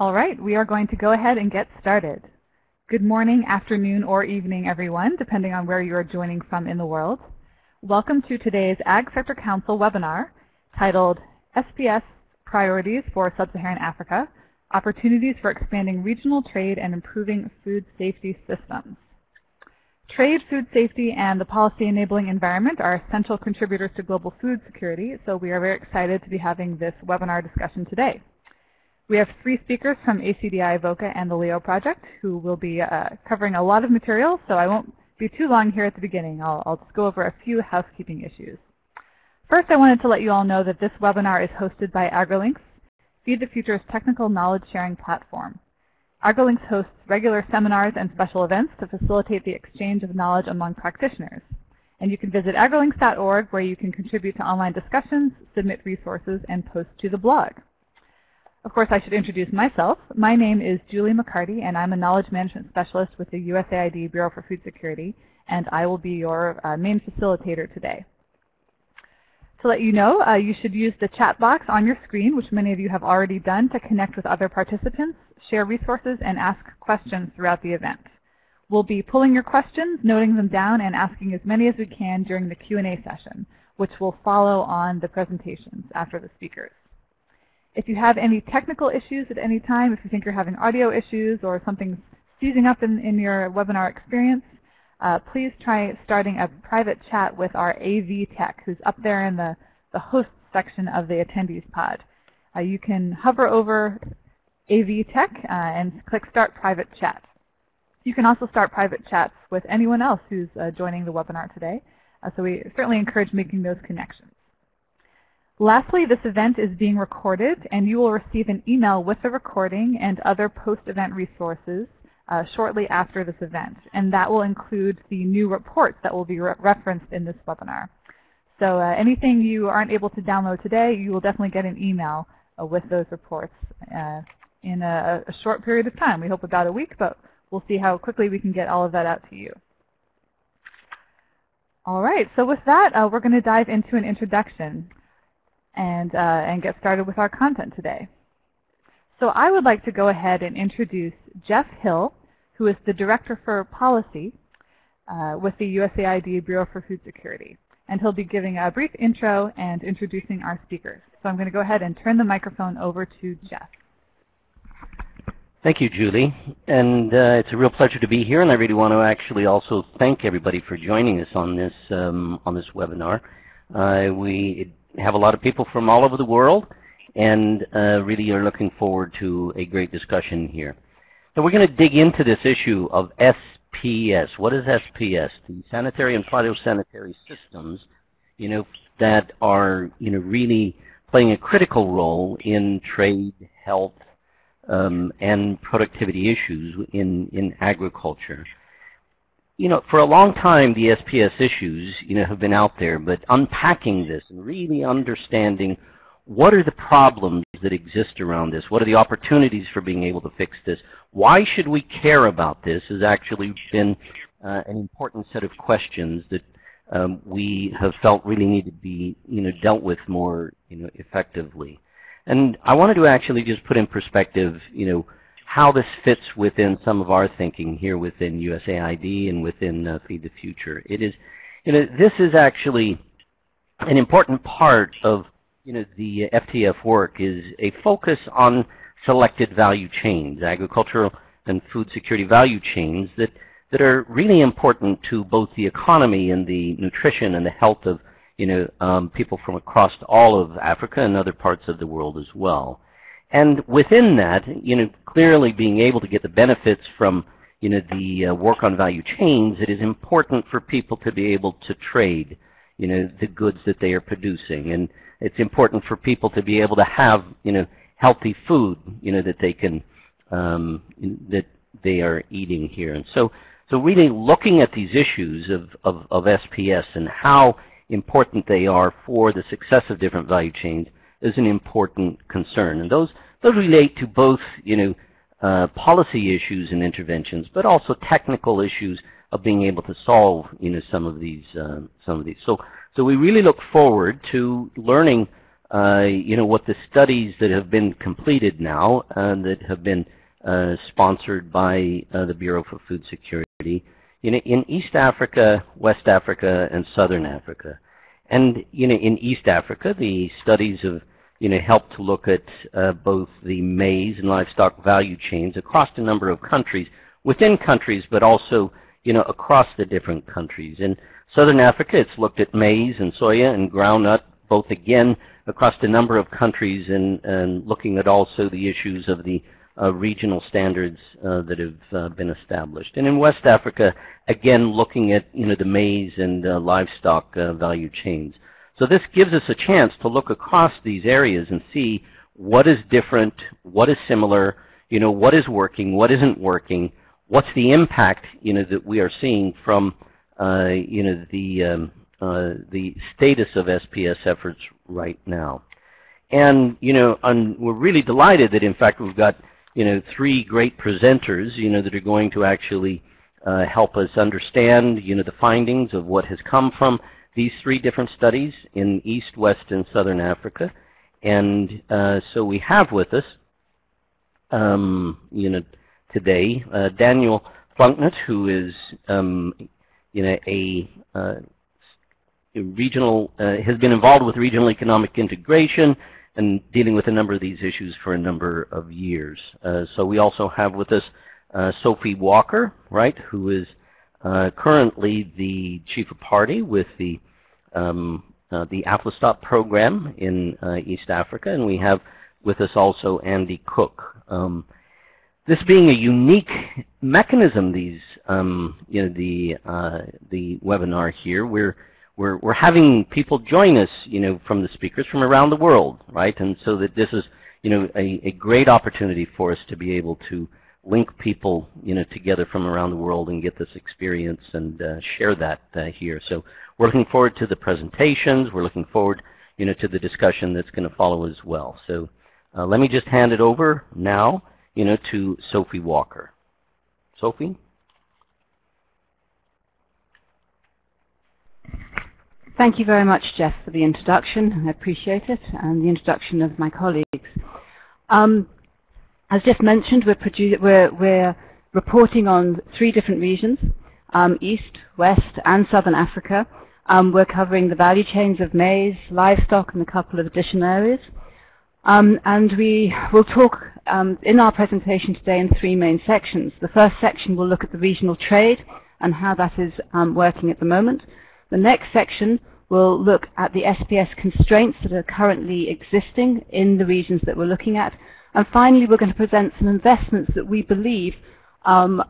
All right, we are going to go ahead and get started. Good morning, afternoon, or evening, everyone, depending on where you are joining from in the world. Welcome to today's Ag Sector Council webinar titled SPS Priorities for Sub-Saharan Africa, Opportunities for Expanding Regional Trade and Improving Food Safety Systems. Trade, food safety, and the policy enabling environment are essential contributors to global food security, so we are very excited to be having this webinar discussion today. We have three speakers from ACDI, VOCA, and the LEO project who will be uh, covering a lot of material, so I won't be too long here at the beginning. I'll, I'll just go over a few housekeeping issues. First, I wanted to let you all know that this webinar is hosted by AgriLinks, Feed the Future's technical knowledge sharing platform. AgriLinks hosts regular seminars and special events to facilitate the exchange of knowledge among practitioners. And you can visit agrilinks.org where you can contribute to online discussions, submit resources, and post to the blog. Of course, I should introduce myself. My name is Julie McCarty, and I'm a Knowledge Management Specialist with the USAID Bureau for Food Security, and I will be your uh, main facilitator today. To let you know, uh, you should use the chat box on your screen, which many of you have already done, to connect with other participants, share resources, and ask questions throughout the event. We'll be pulling your questions, noting them down, and asking as many as we can during the Q&A session, which will follow on the presentations after the speakers. If you have any technical issues at any time, if you think you're having audio issues or something's seizing up in, in your webinar experience, uh, please try starting a private chat with our AV tech who's up there in the, the host section of the attendees pod. Uh, you can hover over AV tech uh, and click start private chat. You can also start private chats with anyone else who's uh, joining the webinar today. Uh, so we certainly encourage making those connections. Lastly, this event is being recorded, and you will receive an email with the recording and other post-event resources uh, shortly after this event. And that will include the new reports that will be re referenced in this webinar. So uh, anything you aren't able to download today, you will definitely get an email uh, with those reports uh, in a, a short period of time. We hope about a week, but we'll see how quickly we can get all of that out to you. All right, so with that, uh, we're going to dive into an introduction and, uh, and get started with our content today. So I would like to go ahead and introduce Jeff Hill, who is the Director for Policy uh, with the USAID Bureau for Food Security. And he'll be giving a brief intro and introducing our speakers. So I'm going to go ahead and turn the microphone over to Jeff. Thank you, Julie. And uh, it's a real pleasure to be here, and I really want to actually also thank everybody for joining us on this um, on this webinar. Uh, we have a lot of people from all over the world and uh, really are looking forward to a great discussion here. So we're going to dig into this issue of SPS. What is SPS? The sanitary and phytosanitary systems, you know, that are, you know, really playing a critical role in trade, health, um, and productivity issues in, in agriculture you know, for a long time, the SPS issues, you know, have been out there, but unpacking this and really understanding what are the problems that exist around this? What are the opportunities for being able to fix this? Why should we care about this has actually been uh, an important set of questions that um, we have felt really need to be, you know, dealt with more, you know, effectively. And I wanted to actually just put in perspective, you know, how this fits within some of our thinking here within USAID and within uh, Feed the Future. It is, you know, this is actually an important part of, you know, the FTF work is a focus on selected value chains, agricultural and food security value chains that, that are really important to both the economy and the nutrition and the health of, you know, um, people from across all of Africa and other parts of the world as well. And within that, you know, clearly being able to get the benefits from, you know, the uh, work on value chains, it is important for people to be able to trade, you know, the goods that they are producing. And it's important for people to be able to have, you know, healthy food, you know, that they can, um, that they are eating here. And so, so really looking at these issues of, of, of SPS and how important they are for the success of different value chains is an important concern. And those, those relate to both, you know, uh, policy issues and interventions, but also technical issues of being able to solve, you know, some of these, uh, some of these. So, so we really look forward to learning uh, you know, what the studies that have been completed now uh, that have been uh, sponsored by uh, the Bureau for Food Security, in East Africa, West Africa, and Southern Africa. And, you know, in East Africa, the studies have, you know, helped to look at uh, both the maize and livestock value chains across a number of countries, within countries, but also, you know, across the different countries. In Southern Africa, it's looked at maize and soya and groundnut, both again across a number of countries and, and looking at also the issues of the uh, regional standards uh, that have uh, been established. And in West Africa, again, looking at you know the maize and uh, livestock uh, value chains. So this gives us a chance to look across these areas and see what is different, what is similar, you know, what is working, what isn't working, what's the impact you know that we are seeing from uh, you know the um, the status of SPS efforts right now. And, you know, we're really delighted that, in fact, we've got, you know, three great presenters, you know, that are going to actually uh, help us understand, you know, the findings of what has come from these three different studies in East, West, and Southern Africa. And uh, so we have with us, um, you know, today, uh, Daniel Plunkett, who is, um, you know, a uh, regional, uh, has been involved with regional economic integration and dealing with a number of these issues for a number of years. Uh, so we also have with us uh, Sophie Walker, right, who is uh, currently the chief of party with the um, uh, the AflaSTOP program in uh, East Africa, and we have with us also Andy Cook. Um, this being a unique mechanism, these um, you know the the webinar here, we're we're, we're having people join us, you know, from the speakers from around the world, right? And so that this is, you know, a, a great opportunity for us to be able to link people, you know, together from around the world and get this experience and uh, share that uh, here. So we're looking forward to the presentations. We're looking forward, you know, to the discussion that's going to follow as well. So uh, let me just hand it over now, you know, to Sophie Walker. Sophie? Thank you very much, Jeff, for the introduction. I appreciate it, and the introduction of my colleagues. Um, as Jeff mentioned, we're, we're, we're, reporting on three different regions, um, East, West, and Southern Africa. Um, we're covering the value chains of maize, livestock, and a couple of additional areas. Um, and we will talk um, in our presentation today in three main sections. The first section will look at the regional trade and how that is um, working at the moment. The next section will look at the SPS constraints that are currently existing in the regions that we're looking at. And finally, we're going to present some investments that we believe um,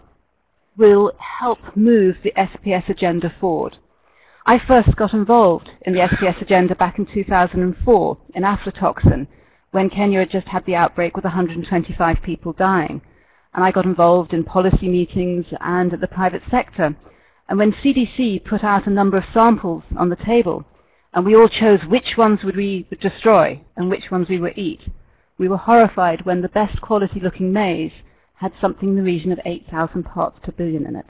will help move the SPS agenda forward. I first got involved in the SPS agenda back in 2004 in aflatoxin when Kenya had just had the outbreak with 125 people dying. And I got involved in policy meetings and at the private sector and when CDC put out a number of samples on the table, and we all chose which ones would we destroy and which ones we would eat, we were horrified when the best quality looking maize had something in the region of 8,000 parts per billion in it.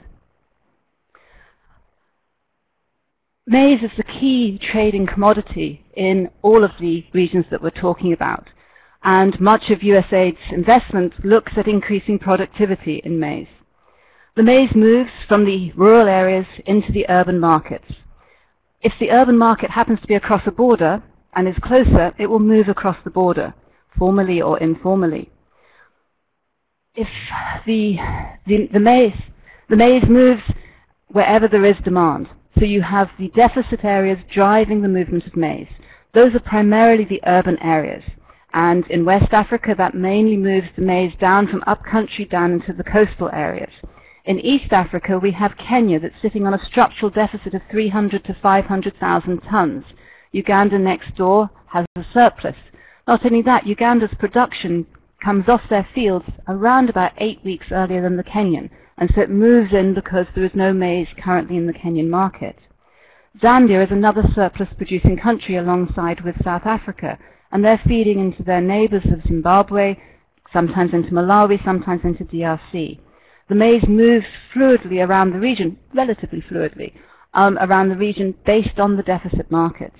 Maize is the key trading commodity in all of the regions that we're talking about. And much of USAID's investment looks at increasing productivity in maize. The maize moves from the rural areas into the urban markets. If the urban market happens to be across a border and is closer, it will move across the border, formally or informally. If the, the, the, maize, the maize moves wherever there is demand, so you have the deficit areas driving the movement of maize. Those are primarily the urban areas. And in West Africa, that mainly moves the maize down from upcountry down into the coastal areas. In East Africa, we have Kenya that's sitting on a structural deficit of 300 to 500,000 tons. Uganda next door has a surplus. Not only that, Uganda's production comes off their fields around about eight weeks earlier than the Kenyan, and so it moves in because there is no maize currently in the Kenyan market. Zambia is another surplus producing country alongside with South Africa, and they're feeding into their neighbors of Zimbabwe, sometimes into Malawi, sometimes into DRC. The maize moves fluidly around the region, relatively fluidly, um, around the region based on the deficit markets.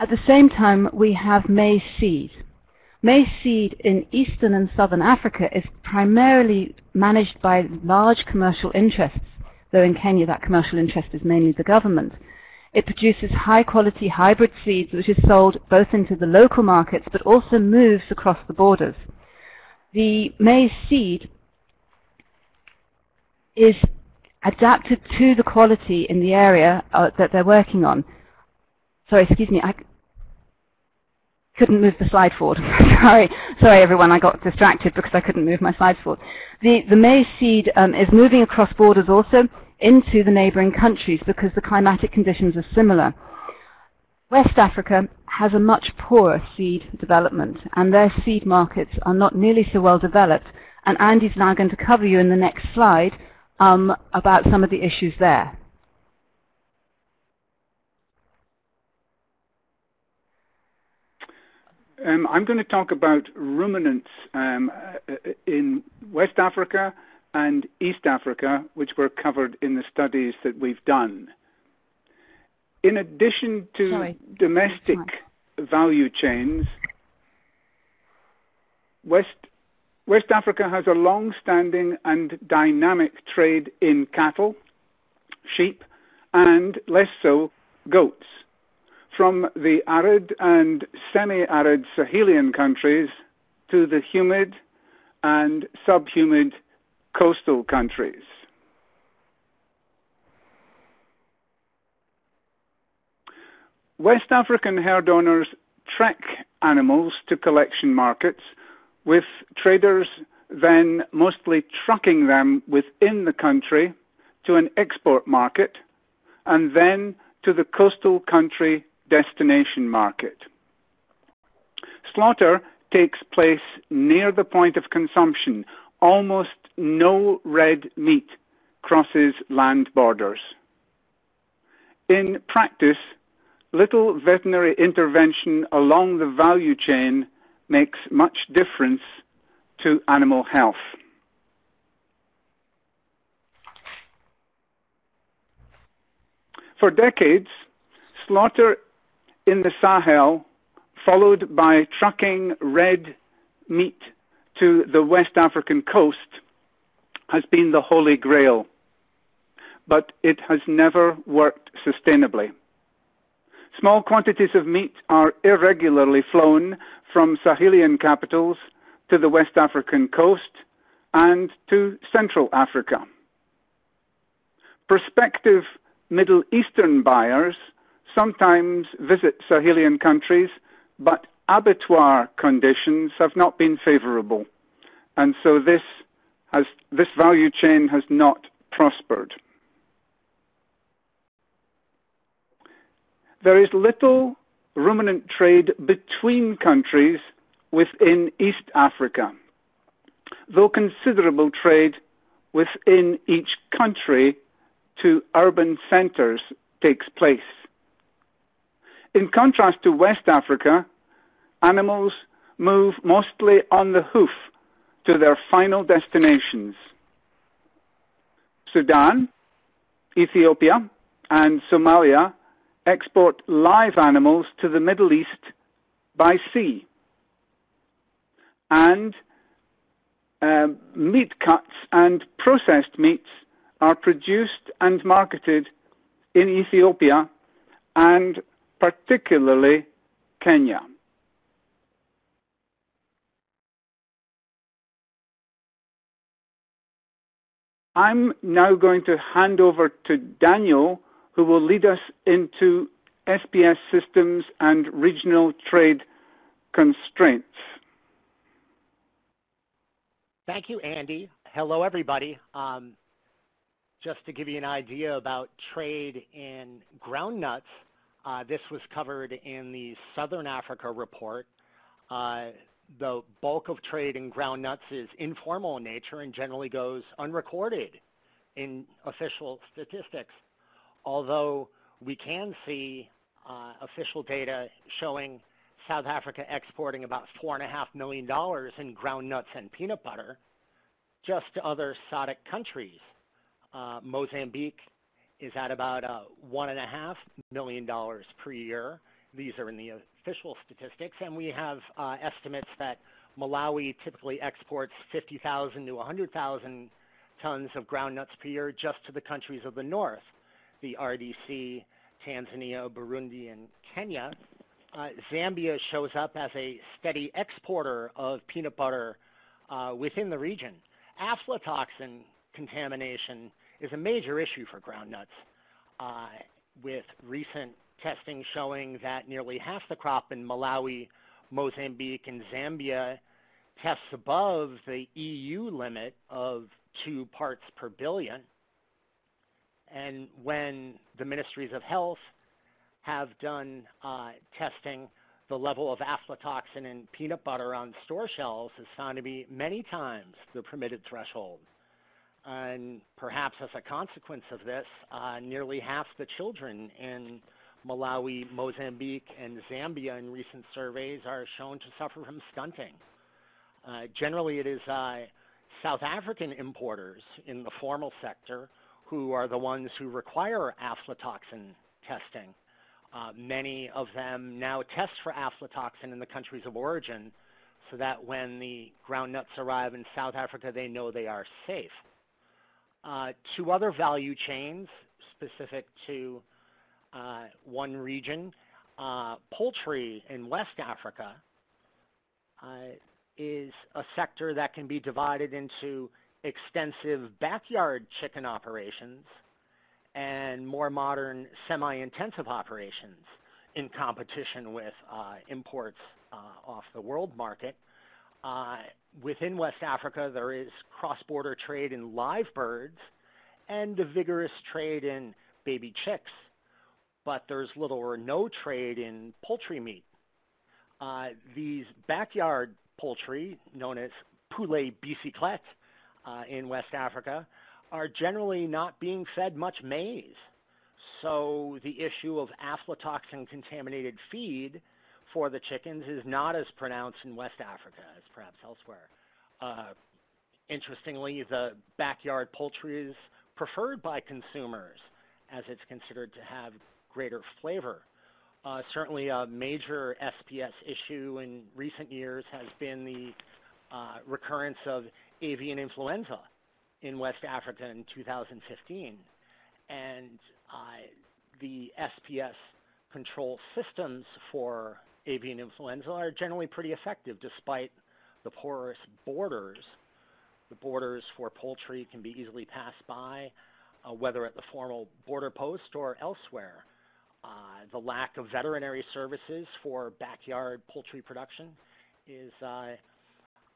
At the same time, we have maize seed. Maize seed in eastern and southern Africa is primarily managed by large commercial interests, though in Kenya that commercial interest is mainly the government. It produces high-quality hybrid seeds which is sold both into the local markets but also moves across the borders. The maize seed is adapted to the quality in the area uh, that they're working on. Sorry, excuse me, I couldn't move the slide forward. sorry, sorry everyone, I got distracted because I couldn't move my slides forward. The, the maize seed um, is moving across borders also into the neighboring countries because the climatic conditions are similar. West Africa has a much poorer seed development and their seed markets are not nearly so well developed and Andy's now going to cover you in the next slide um, about some of the issues there. Um, I'm going to talk about ruminants um, in West Africa and East Africa, which were covered in the studies that we've done. In addition to Sorry. domestic value chains, West, West Africa has a long-standing and dynamic trade in cattle, sheep, and less so, goats. From the arid and semi-arid Sahelian countries to the humid and subhumid coastal countries. West African herd owners trek animals to collection markets with traders then mostly trucking them within the country to an export market and then to the coastal country destination market. Slaughter takes place near the point of consumption almost no red meat crosses land borders. In practice, little veterinary intervention along the value chain makes much difference to animal health. For decades, slaughter in the Sahel, followed by trucking red meat to the West African coast has been the holy grail, but it has never worked sustainably. Small quantities of meat are irregularly flown from Sahelian capitals to the West African coast and to Central Africa. Prospective Middle Eastern buyers sometimes visit Sahelian countries, but abattoir conditions have not been favorable. And so this, has, this value chain has not prospered. There is little ruminant trade between countries within East Africa, though considerable trade within each country to urban centers takes place. In contrast to West Africa, animals move mostly on the hoof to their final destinations. Sudan, Ethiopia, and Somalia export live animals to the Middle East by sea. And uh, meat cuts and processed meats are produced and marketed in Ethiopia and particularly Kenya. I'm now going to hand over to Daniel, who will lead us into SPS systems and regional trade constraints. Thank you, Andy. Hello, everybody. Um, just to give you an idea about trade in ground nuts, uh, this was covered in the Southern Africa report. Uh, the bulk of trade in ground nuts is informal in nature and generally goes unrecorded in official statistics. Although we can see uh, official data showing South Africa exporting about $4.5 million in ground nuts and peanut butter just to other SADC countries. Uh, Mozambique is at about uh, $1.5 million per year. these are in the official statistics, and we have uh, estimates that Malawi typically exports 50,000 to 100,000 tons of ground nuts per year just to the countries of the north, the RDC, Tanzania, Burundi, and Kenya. Uh, Zambia shows up as a steady exporter of peanut butter uh, within the region. Aflatoxin contamination is a major issue for groundnuts, uh, with recent testing showing that nearly half the crop in Malawi, Mozambique, and Zambia tests above the EU limit of two parts per billion. And when the ministries of health have done uh, testing, the level of aflatoxin in peanut butter on store shelves is found to be many times the permitted threshold. And perhaps as a consequence of this, uh, nearly half the children in Malawi, Mozambique, and Zambia in recent surveys are shown to suffer from stunting. Uh, generally, it is uh, South African importers in the formal sector who are the ones who require aflatoxin testing. Uh, many of them now test for aflatoxin in the countries of origin so that when the ground nuts arrive in South Africa, they know they are safe. Uh, two other value chains specific to uh, one region, uh, poultry in West Africa uh, is a sector that can be divided into extensive backyard chicken operations and more modern semi-intensive operations in competition with uh, imports uh, off the world market. Uh, within West Africa, there is cross-border trade in live birds and a vigorous trade in baby chicks, but there's little or no trade in poultry meat. Uh, these backyard poultry, known as poulet bicyclette uh, in West Africa, are generally not being fed much maize. So the issue of aflatoxin-contaminated feed for the chickens is not as pronounced in West Africa as perhaps elsewhere. Uh, interestingly, the backyard poultry is preferred by consumers as it's considered to have greater flavor. Uh, certainly a major SPS issue in recent years has been the uh, recurrence of avian influenza in West Africa in 2015. And uh, the SPS control systems for avian influenza are generally pretty effective despite the porous borders. The borders for poultry can be easily passed by, uh, whether at the formal border post or elsewhere. Uh, the lack of veterinary services for backyard poultry production is uh,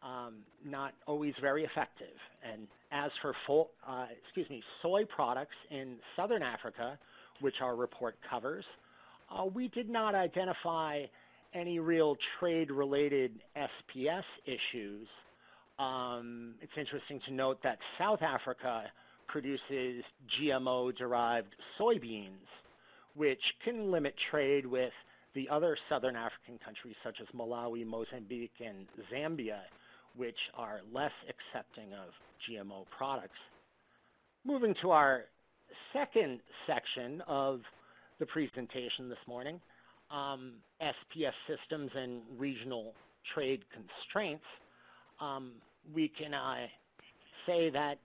um, not always very effective. And as for full, uh, excuse me, soy products in southern Africa, which our report covers, uh, we did not identify any real trade-related SPS issues. Um, it's interesting to note that South Africa produces GMO-derived soybeans, which can limit trade with the other southern African countries such as Malawi, Mozambique, and Zambia, which are less accepting of GMO products. Moving to our second section of the presentation this morning, um, SPS systems and regional trade constraints, um, we can uh, say that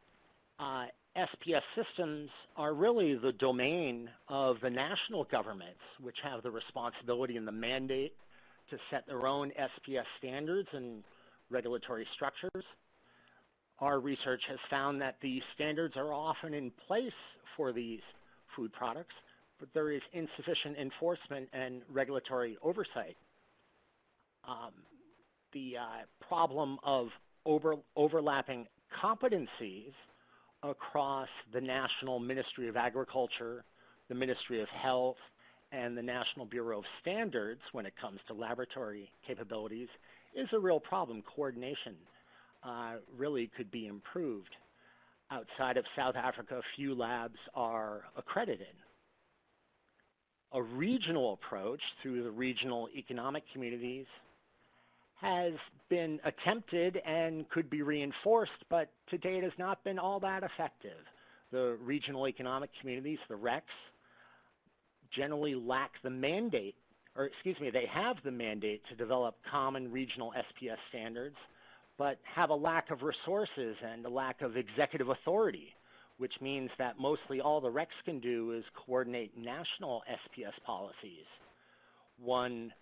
uh, SPS systems are really the domain of the national governments, which have the responsibility and the mandate to set their own SPS standards and regulatory structures. Our research has found that the standards are often in place for these food products, but there is insufficient enforcement and regulatory oversight. Um, the uh, problem of over, overlapping competencies across the National Ministry of Agriculture, the Ministry of Health, and the National Bureau of Standards when it comes to laboratory capabilities is a real problem. Coordination uh, really could be improved. Outside of South Africa, few labs are accredited. A regional approach through the regional economic communities has been attempted and could be reinforced, but to date has not been all that effective. The regional economic communities, the RECs, generally lack the mandate or excuse me, they have the mandate to develop common regional SPS standards, but have a lack of resources and a lack of executive authority, which means that mostly all the RECs can do is coordinate national SPS policies. One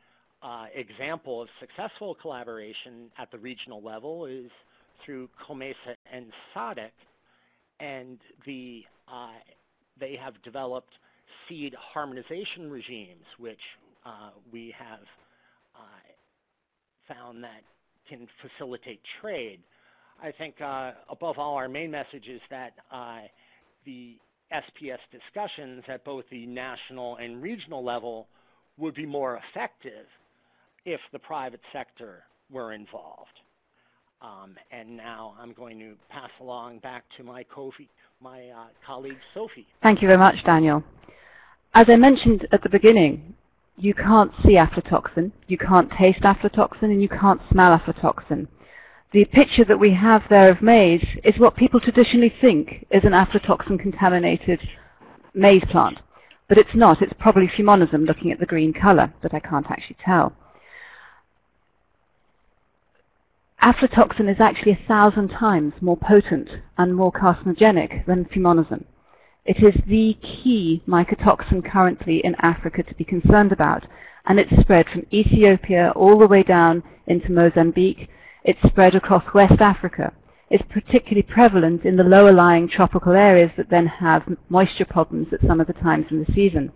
uh, example of successful collaboration at the regional level is through COMESA and SADC, and the, uh, they have developed seed harmonization regimes, which uh, we have uh, found that can facilitate trade. I think uh, above all, our main message is that uh, the SPS discussions at both the national and regional level would be more effective if the private sector were involved. Um, and now I'm going to pass along back to my, my uh, colleague, Sophie. Thank you very much, Daniel. As I mentioned at the beginning, you can't see aflatoxin, you can't taste aflatoxin, and you can't smell aflatoxin. The picture that we have there of maize is what people traditionally think is an aflatoxin-contaminated maize plant. But it's not. It's probably fumonisin looking at the green color, but I can't actually tell. aflatoxin is actually a thousand times more potent and more carcinogenic than fumonisin. It is the key mycotoxin currently in Africa to be concerned about, and it's spread from Ethiopia all the way down into Mozambique. It's spread across West Africa. It's particularly prevalent in the lower-lying tropical areas that then have moisture problems at some of the times in the season.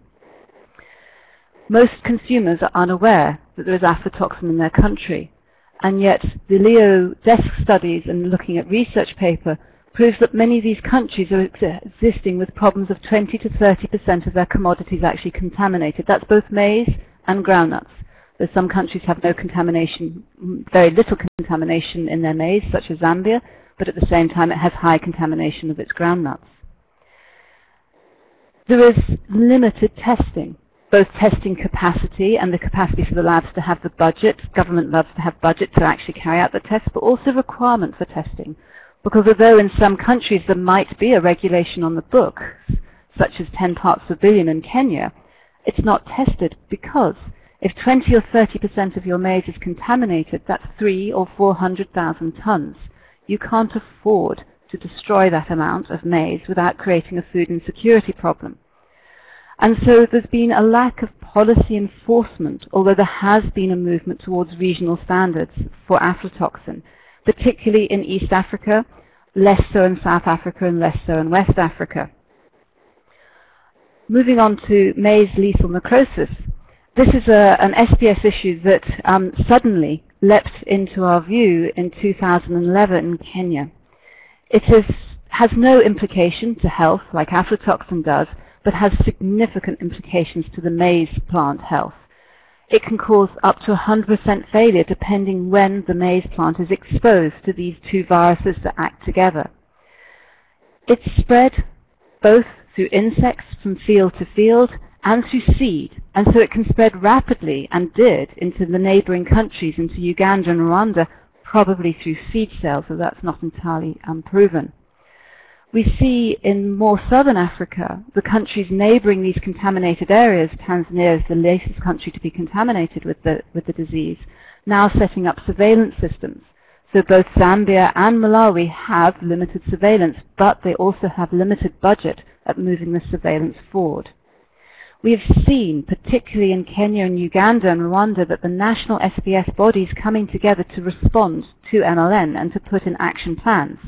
Most consumers are unaware that there is aflatoxin in their country, and yet the LEO desk studies and looking at research paper proves that many of these countries are ex existing with problems of 20 to 30% of their commodities actually contaminated. That's both maize and groundnuts. There's some countries have no contamination, very little contamination in their maize, such as Zambia, but at the same time it has high contamination of its groundnuts. There is limited testing both testing capacity and the capacity for the labs to have the budget, government labs to have budget to actually carry out the tests, but also requirement for testing. Because although in some countries there might be a regulation on the book, such as 10 parts per billion in Kenya, it's not tested because if 20 or 30% of your maize is contaminated, that's three or 400,000 tons. You can't afford to destroy that amount of maize without creating a food insecurity problem. And so there's been a lack of policy enforcement, although there has been a movement towards regional standards for aflatoxin, particularly in East Africa, less so in South Africa and less so in West Africa. Moving on to maize lethal necrosis. This is a, an SPS issue that um, suddenly leapt into our view in 2011 in Kenya. It is, has no implication to health like aflatoxin does, but has significant implications to the maize plant health. It can cause up to 100% failure depending when the maize plant is exposed to these two viruses that act together. It's spread both through insects from field to field and through seed, and so it can spread rapidly and did into the neighboring countries, into Uganda and Rwanda, probably through seed cells, so that's not entirely unproven we see in more southern Africa, the countries neighboring these contaminated areas, Tanzania is the latest country to be contaminated with the, with the disease, now setting up surveillance systems. So both Zambia and Malawi have limited surveillance, but they also have limited budget at moving the surveillance forward. We have seen, particularly in Kenya and Uganda and Rwanda, that the national SPS bodies coming together to respond to MLN and to put in action plans.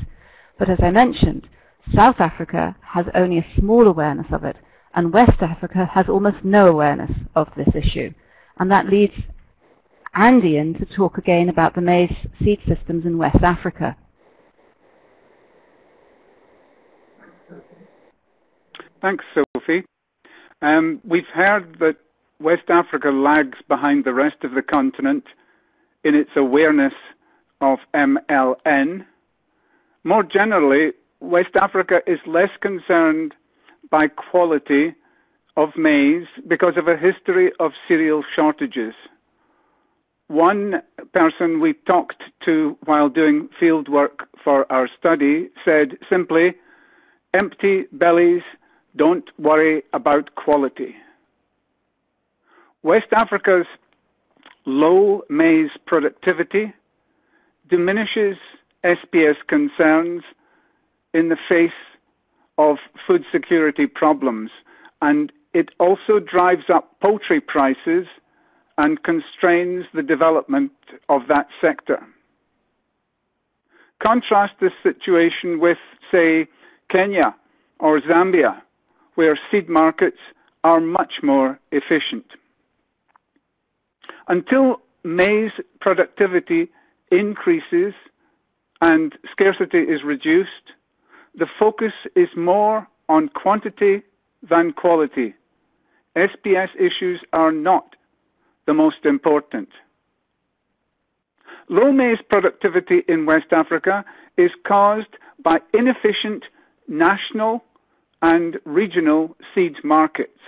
But as I mentioned, South Africa has only a small awareness of it, and West Africa has almost no awareness of this issue. And that leads Andy in to talk again about the maize seed systems in West Africa. Thanks, Sophie. Um, we've heard that West Africa lags behind the rest of the continent in its awareness of MLN. More generally, West Africa is less concerned by quality of maize because of a history of cereal shortages. One person we talked to while doing field work for our study said simply, empty bellies don't worry about quality. West Africa's low maize productivity diminishes SPS concerns in the face of food security problems and it also drives up poultry prices and constrains the development of that sector. Contrast this situation with, say, Kenya or Zambia, where seed markets are much more efficient. Until maize productivity increases and scarcity is reduced, the focus is more on quantity than quality. SPS issues are not the most important. Low maize productivity in West Africa is caused by inefficient national and regional seed markets.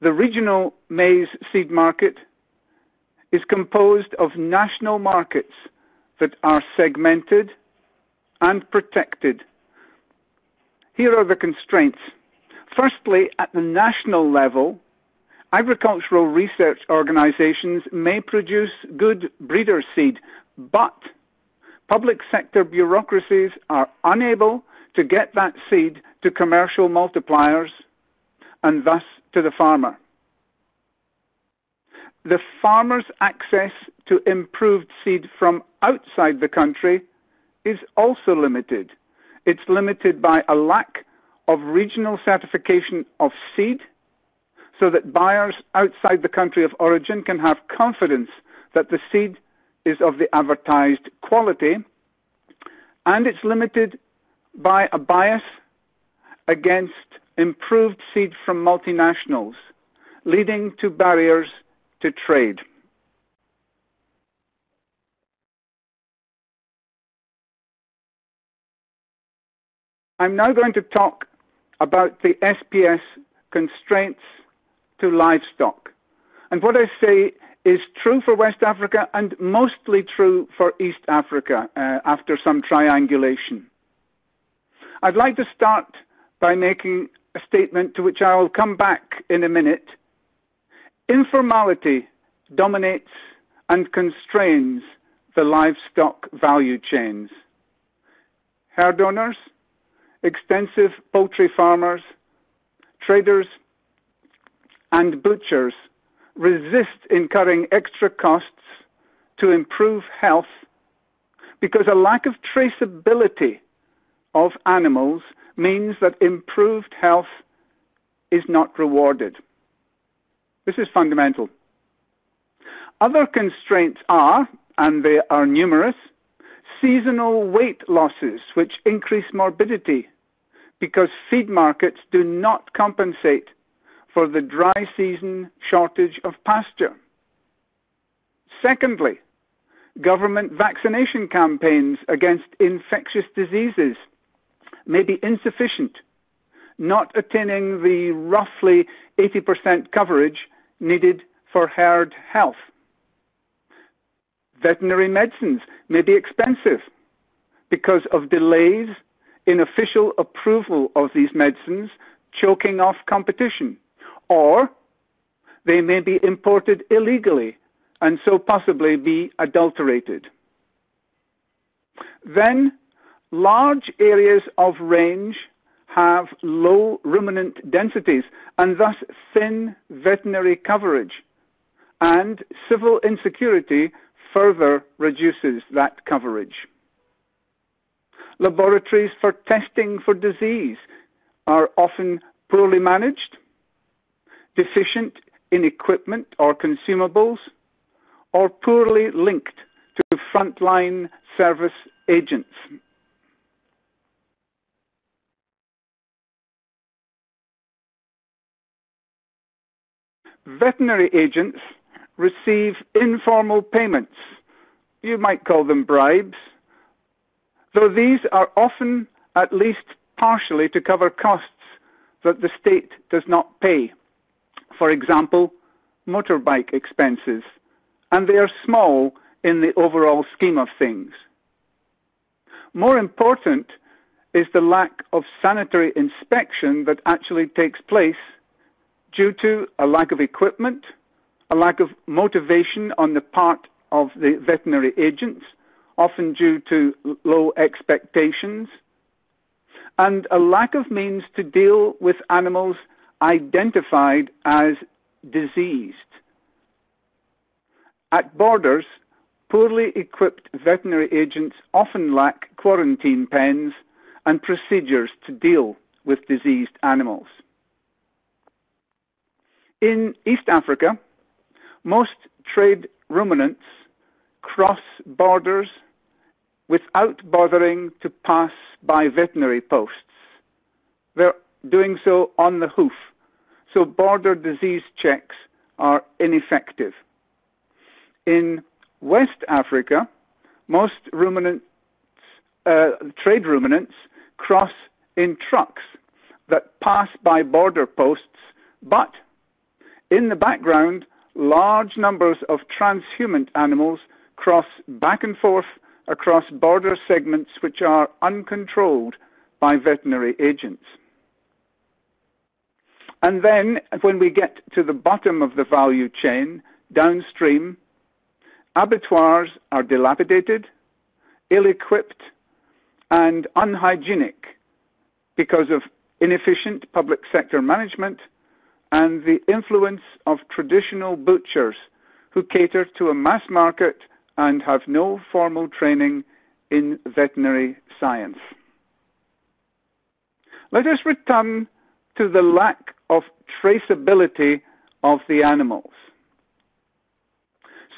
The regional maize seed market is composed of national markets that are segmented and protected. Here are the constraints. Firstly, at the national level, agricultural research organizations may produce good breeder seed, but public sector bureaucracies are unable to get that seed to commercial multipliers and thus to the farmer. The farmer's access to improved seed from outside the country is also limited. It's limited by a lack of regional certification of seed so that buyers outside the country of origin can have confidence that the seed is of the advertised quality, and it's limited by a bias against improved seed from multinationals, leading to barriers to trade. I'm now going to talk about the SPS constraints to livestock. And what I say is true for West Africa and mostly true for East Africa uh, after some triangulation. I'd like to start by making a statement to which I will come back in a minute. Informality dominates and constrains the livestock value chains. Herd owners, extensive poultry farmers, traders, and butchers resist incurring extra costs to improve health because a lack of traceability of animals means that improved health is not rewarded. This is fundamental. Other constraints are, and they are numerous, seasonal weight losses which increase morbidity because feed markets do not compensate for the dry season shortage of pasture. Secondly, government vaccination campaigns against infectious diseases may be insufficient, not attaining the roughly 80% coverage needed for herd health. Veterinary medicines may be expensive because of delays in official approval of these medicines choking off competition or they may be imported illegally and so possibly be adulterated. Then large areas of range have low ruminant densities and thus thin veterinary coverage and civil insecurity further reduces that coverage. Laboratories for testing for disease are often poorly managed deficient in equipment or consumables, or poorly linked to frontline service agents. Veterinary agents receive informal payments. You might call them bribes, though these are often at least partially to cover costs that the state does not pay for example, motorbike expenses, and they are small in the overall scheme of things. More important is the lack of sanitary inspection that actually takes place due to a lack of equipment, a lack of motivation on the part of the veterinary agents, often due to low expectations, and a lack of means to deal with animals identified as diseased. At borders, poorly equipped veterinary agents often lack quarantine pens and procedures to deal with diseased animals. In East Africa, most trade ruminants cross borders without bothering to pass by veterinary posts. They're doing so on the hoof, so border disease checks are ineffective. In West Africa, most ruminants, uh, trade ruminants cross in trucks that pass by border posts, but in the background, large numbers of transhumant animals cross back and forth across border segments which are uncontrolled by veterinary agents. And then when we get to the bottom of the value chain, downstream, abattoirs are dilapidated, ill-equipped, and unhygienic because of inefficient public sector management and the influence of traditional butchers who cater to a mass market and have no formal training in veterinary science. Let us return to the lack of traceability of the animals.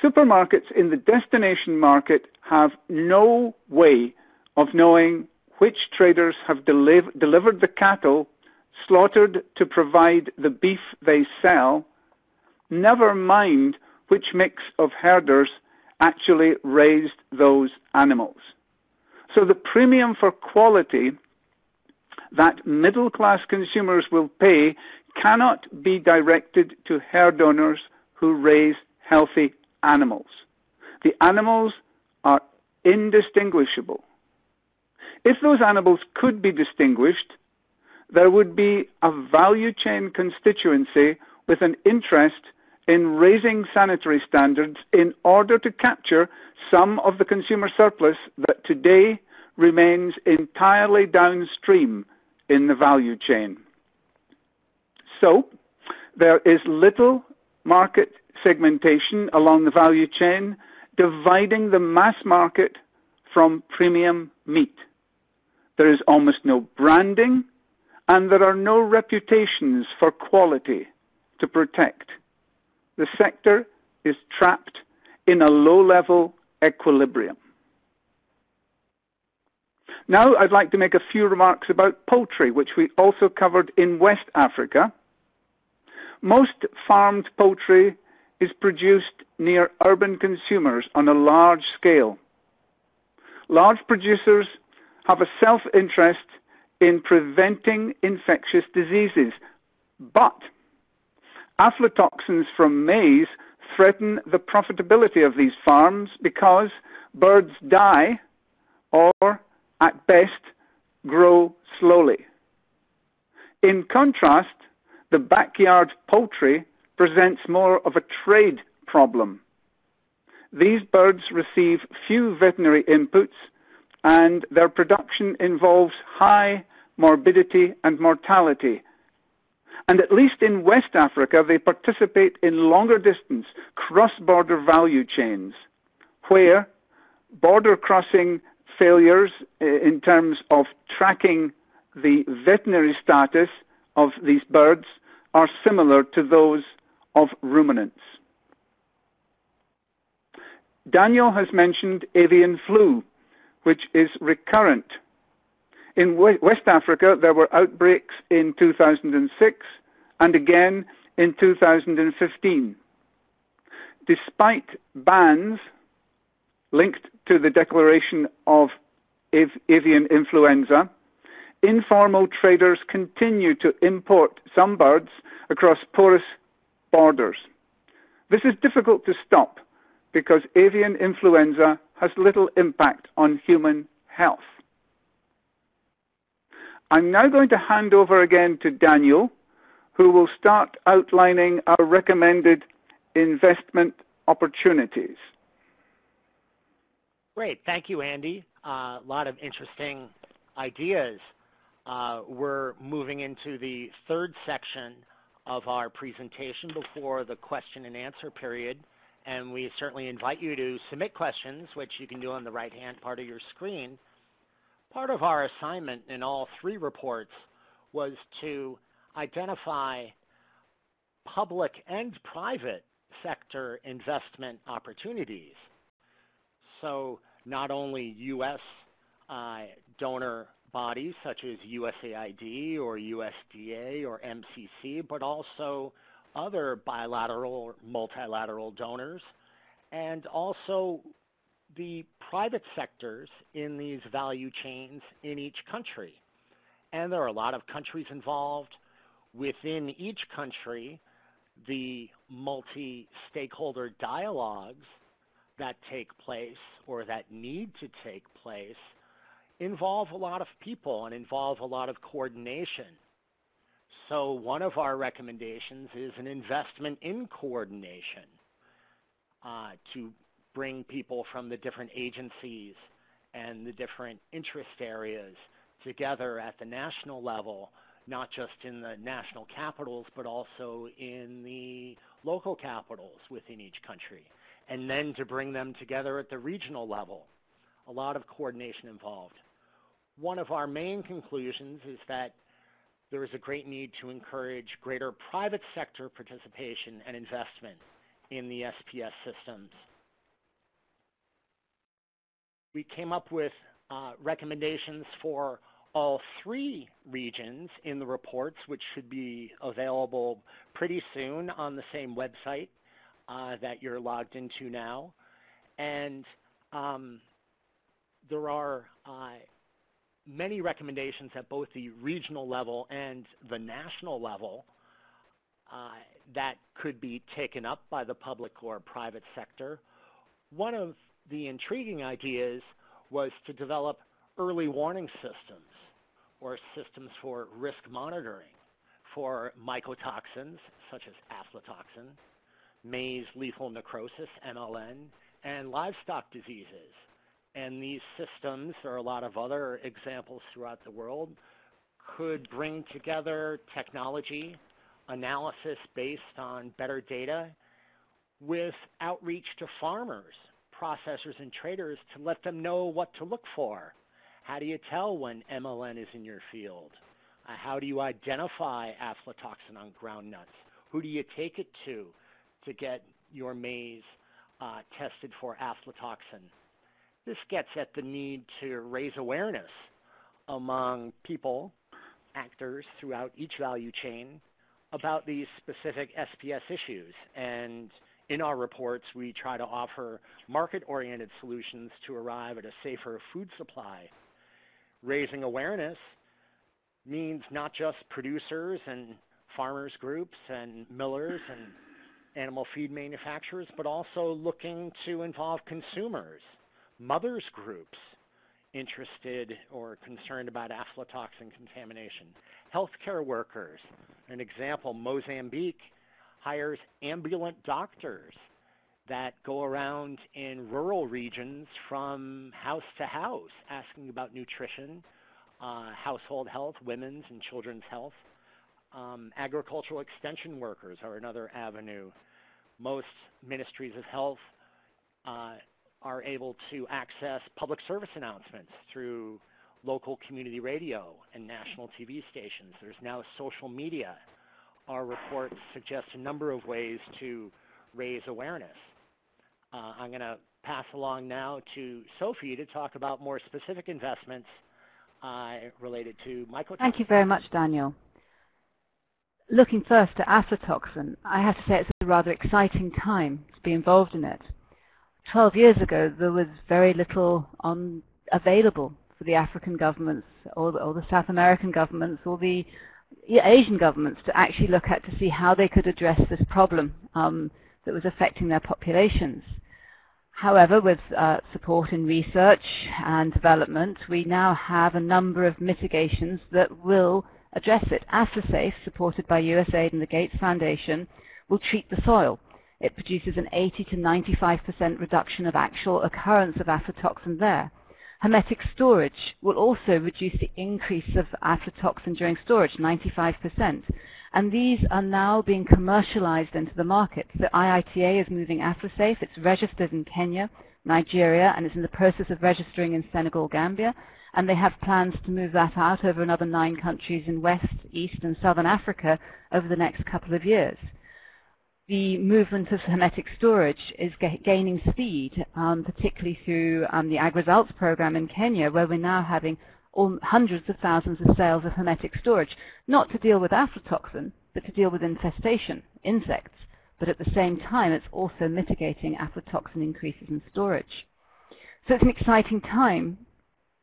Supermarkets in the destination market have no way of knowing which traders have deliv delivered the cattle slaughtered to provide the beef they sell, never mind which mix of herders actually raised those animals. So the premium for quality that middle-class consumers will pay cannot be directed to herd owners who raise healthy animals. The animals are indistinguishable. If those animals could be distinguished, there would be a value chain constituency with an interest in raising sanitary standards in order to capture some of the consumer surplus that today remains entirely downstream in the value chain. So there is little market segmentation along the value chain dividing the mass market from premium meat. There is almost no branding and there are no reputations for quality to protect. The sector is trapped in a low-level equilibrium. Now I'd like to make a few remarks about poultry, which we also covered in West Africa. Most farmed poultry is produced near urban consumers on a large scale. Large producers have a self-interest in preventing infectious diseases. But aflatoxins from maize threaten the profitability of these farms because birds die or, at best, grow slowly. In contrast, the backyard poultry presents more of a trade problem. These birds receive few veterinary inputs and their production involves high morbidity and mortality. And at least in West Africa, they participate in longer distance cross-border value chains where border crossing failures eh, in terms of tracking the veterinary status of these birds are similar to those of ruminants. Daniel has mentioned avian flu, which is recurrent in West Africa, there were outbreaks in 2006 and again in 2015. Despite bans linked to the declaration of av avian influenza, informal traders continue to import some birds across porous borders. This is difficult to stop because avian influenza has little impact on human health. I'm now going to hand over again to Daniel, who will start outlining our recommended investment opportunities. Great. Thank you, Andy. A uh, lot of interesting ideas. Uh, we're moving into the third section of our presentation before the question and answer period. And we certainly invite you to submit questions, which you can do on the right-hand part of your screen. Part of our assignment in all three reports was to identify public and private sector investment opportunities. So not only U.S. Uh, donor bodies such as USAID or USDA or MCC, but also other bilateral or multilateral donors, and also the private sectors in these value chains in each country. And there are a lot of countries involved. Within each country, the multi-stakeholder dialogues that take place or that need to take place involve a lot of people and involve a lot of coordination. So one of our recommendations is an investment in coordination uh, to bring people from the different agencies and the different interest areas together at the national level, not just in the national capitals, but also in the local capitals within each country, and then to bring them together at the regional level. A lot of coordination involved one of our main conclusions is that there is a great need to encourage greater private sector participation and investment in the SPS systems. We came up with uh, recommendations for all three regions in the reports, which should be available pretty soon on the same website uh, that you're logged into now. And um, there are uh, many recommendations at both the regional level and the national level uh, that could be taken up by the public or private sector. One of the intriguing ideas was to develop early warning systems or systems for risk monitoring for mycotoxins such as aflatoxin, maize lethal necrosis, MLN, and livestock diseases. And these systems, or a lot of other examples throughout the world, could bring together technology, analysis based on better data, with outreach to farmers, processors, and traders to let them know what to look for. How do you tell when MLN is in your field? Uh, how do you identify aflatoxin on ground nuts? Who do you take it to to get your maize uh, tested for aflatoxin? This gets at the need to raise awareness among people, actors throughout each value chain about these specific SPS issues. And in our reports, we try to offer market-oriented solutions to arrive at a safer food supply. Raising awareness means not just producers and farmers groups and millers and animal feed manufacturers, but also looking to involve consumers mothers groups interested or concerned about aflatoxin contamination. Healthcare workers, an example, Mozambique hires ambulant doctors that go around in rural regions from house to house asking about nutrition, uh, household health, women's and children's health. Um, agricultural extension workers are another avenue. Most ministries of health uh, are able to access public service announcements through local community radio and national TV stations. There's now social media. Our report suggests a number of ways to raise awareness. Uh, I'm going to pass along now to Sophie to talk about more specific investments uh, related to mycotoxins. Thank you very much, Daniel. Looking first at aflatoxin, I have to say it's a rather exciting time to be involved in it. 12 years ago, there was very little on, available for the African governments or or the South American governments or the Asian governments to actually look at to see how they could address this problem um, that was affecting their populations. However, with uh, support in research and development, we now have a number of mitigations that will address it. Aflasafe, supported by USAID and the Gates Foundation, will treat the soil. It produces an 80 to 95% reduction of actual occurrence of aflatoxin there. Hermetic storage will also reduce the increase of aflatoxin during storage, 95%. And these are now being commercialized into the market. The IITA is moving Aflasafe. It's registered in Kenya, Nigeria, and is in the process of registering in Senegal, Gambia. And they have plans to move that out over another nine countries in West, East, and Southern Africa over the next couple of years the movement of hermetic storage is gaining speed, um, particularly through um, the AgResults program in Kenya, where we're now having hundreds of thousands of sales of hermetic storage, not to deal with aflatoxin, but to deal with infestation, insects. But at the same time, it's also mitigating aflatoxin increases in storage. So it's an exciting time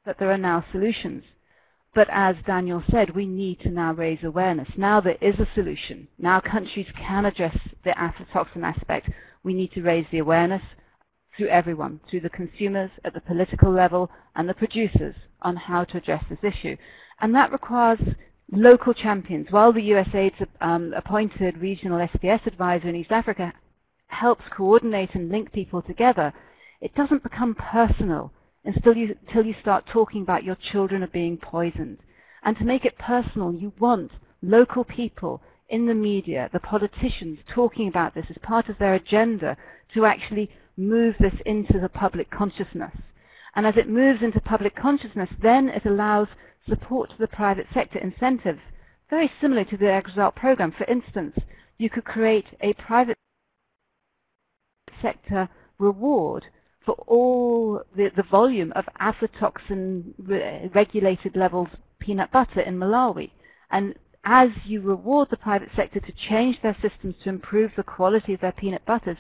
that there are now solutions. But as Daniel said, we need to now raise awareness. Now there is a solution. Now countries can address the aflatoxin aspect. We need to raise the awareness through everyone, through the consumers at the political level and the producers on how to address this issue. And that requires local champions. While the USAID's um, appointed regional SPS advisor in East Africa helps coordinate and link people together, it doesn't become personal until you, until you start talking about your children are being poisoned. And to make it personal, you want local people in the media, the politicians talking about this as part of their agenda to actually move this into the public consciousness. And as it moves into public consciousness, then it allows support to the private sector incentives, very similar to the AgResult program. For instance, you could create a private sector reward for all the, the volume of aflatoxin re regulated levels peanut butter in Malawi. And as you reward the private sector to change their systems to improve the quality of their peanut butters,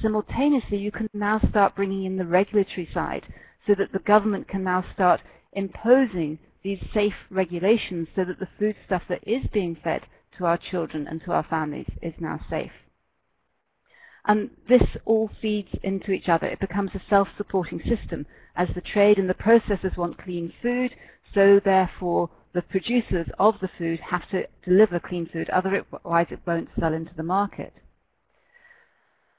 simultaneously you can now start bringing in the regulatory side so that the government can now start imposing these safe regulations so that the food stuff that is being fed to our children and to our families is now safe. And this all feeds into each other. It becomes a self-supporting system. As the trade and the processors want clean food, so therefore the producers of the food have to deliver clean food, otherwise it won't sell into the market.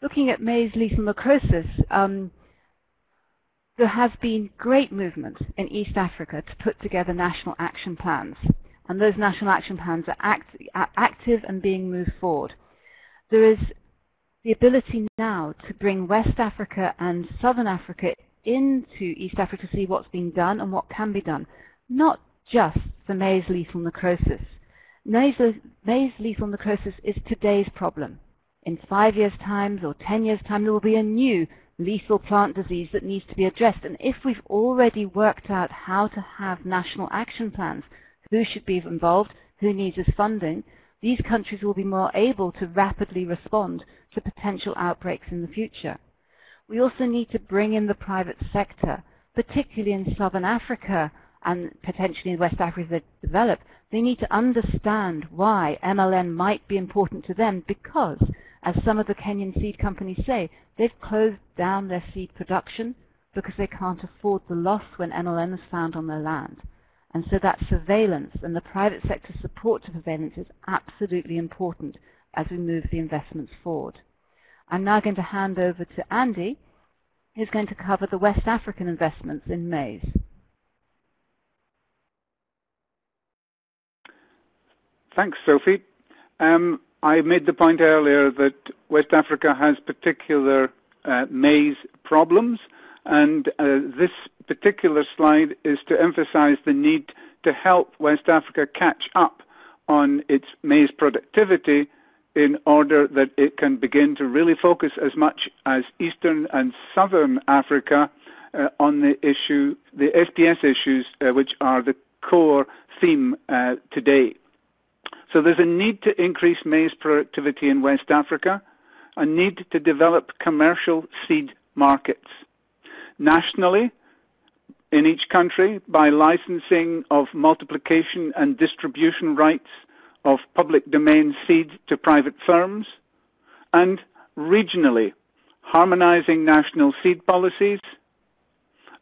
Looking at maize lethal necrosis, um, there has been great movement in East Africa to put together national action plans. And those national action plans are act, active and being moved forward. There is the ability now to bring West Africa and Southern Africa into East Africa to see what's being done and what can be done, not just for maize lethal necrosis. Maize, maize lethal necrosis is today's problem. In five years' time or ten years' time, there will be a new lethal plant disease that needs to be addressed. And if we've already worked out how to have national action plans, who should be involved, who needs this funding, these countries will be more able to rapidly respond to potential outbreaks in the future. We also need to bring in the private sector, particularly in southern Africa and potentially in West Africa that develop. They need to understand why MLN might be important to them because, as some of the Kenyan seed companies say, they've closed down their seed production because they can't afford the loss when MLN is found on their land. And so that surveillance and the private sector support to surveillance is absolutely important as we move the investments forward. I'm now going to hand over to Andy, who's going to cover the West African investments in maize. Thanks, Sophie. Um, I made the point earlier that West Africa has particular uh, maize problems, and uh, this particular slide is to emphasize the need to help West Africa catch up on its maize productivity in order that it can begin to really focus as much as Eastern and Southern Africa uh, on the issue, the SPS issues, uh, which are the core theme uh, today. So there's a need to increase maize productivity in West Africa, a need to develop commercial seed markets. Nationally, in each country, by licensing of multiplication and distribution rights of public domain seed to private firms, and regionally, harmonizing national seed policies,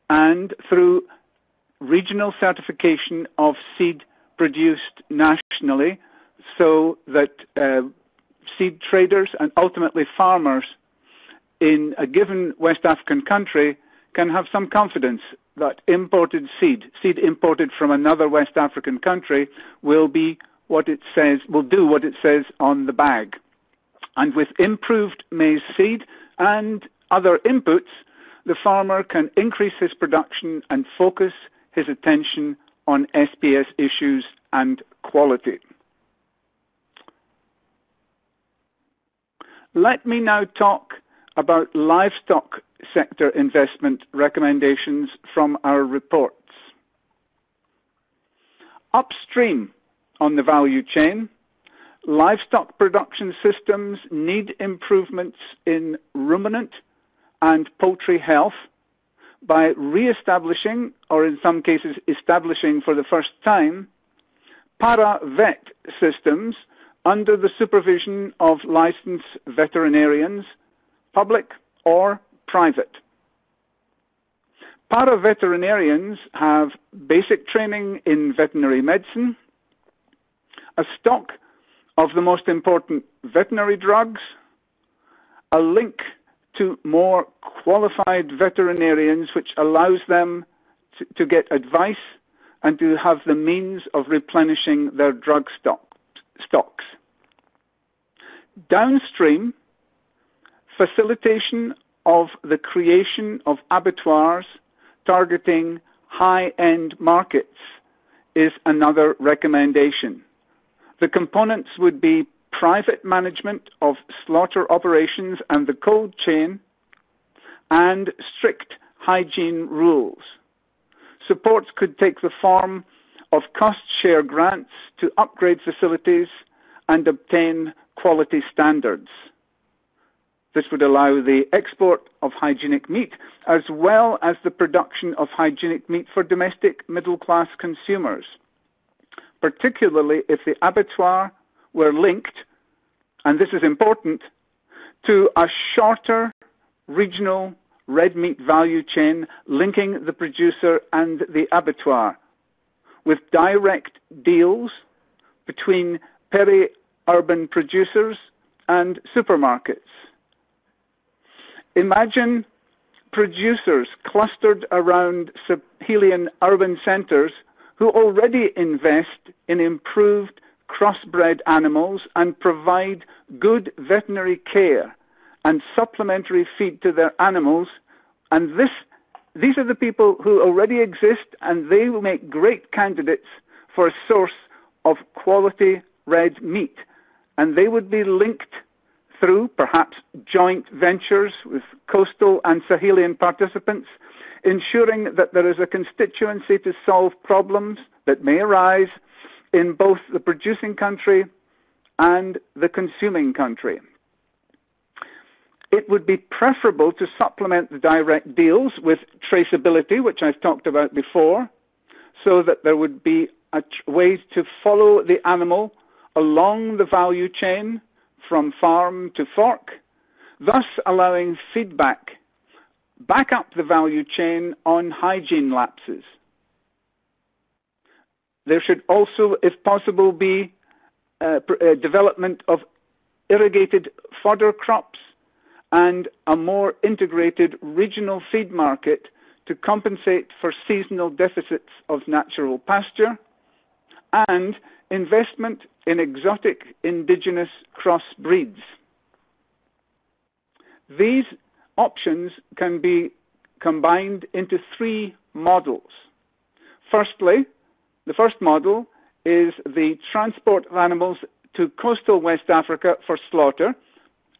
and through regional certification of seed produced nationally so that uh, seed traders and ultimately farmers in a given West African country can have some confidence that imported seed, seed imported from another West African country, will be what it says, will do what it says on the bag. And with improved maize seed and other inputs, the farmer can increase his production and focus his attention on SPS issues and quality. Let me now talk about livestock sector investment recommendations from our reports. Upstream on the value chain, livestock production systems need improvements in ruminant and poultry health by re-establishing, or in some cases establishing for the first time, para-vet systems under the supervision of licensed veterinarians, public or private. Para-veterinarians have basic training in veterinary medicine, a stock of the most important veterinary drugs, a link to more qualified veterinarians which allows them to, to get advice and to have the means of replenishing their drug stock, stocks. Downstream, facilitation of the creation of abattoirs targeting high-end markets is another recommendation. The components would be private management of slaughter operations and the cold chain, and strict hygiene rules. Supports could take the form of cost share grants to upgrade facilities and obtain quality standards. This would allow the export of hygienic meat as well as the production of hygienic meat for domestic middle-class consumers, particularly if the abattoir were linked, and this is important, to a shorter regional red meat value chain linking the producer and the abattoir with direct deals between peri-urban producers and supermarkets. Imagine producers clustered around Sahelian urban centers who already invest in improved crossbred animals and provide good veterinary care and supplementary feed to their animals. And this, these are the people who already exist and they will make great candidates for a source of quality red meat. And they would be linked through perhaps joint ventures with coastal and Sahelian participants, ensuring that there is a constituency to solve problems that may arise in both the producing country and the consuming country. It would be preferable to supplement the direct deals with traceability, which I've talked about before, so that there would be a way to follow the animal along the value chain from farm to fork, thus allowing feedback back up the value chain on hygiene lapses. There should also, if possible, be uh, uh, development of irrigated fodder crops and a more integrated regional feed market to compensate for seasonal deficits of natural pasture and investment in exotic indigenous crossbreeds. These options can be combined into three models. Firstly, the first model is the transport of animals to coastal West Africa for slaughter,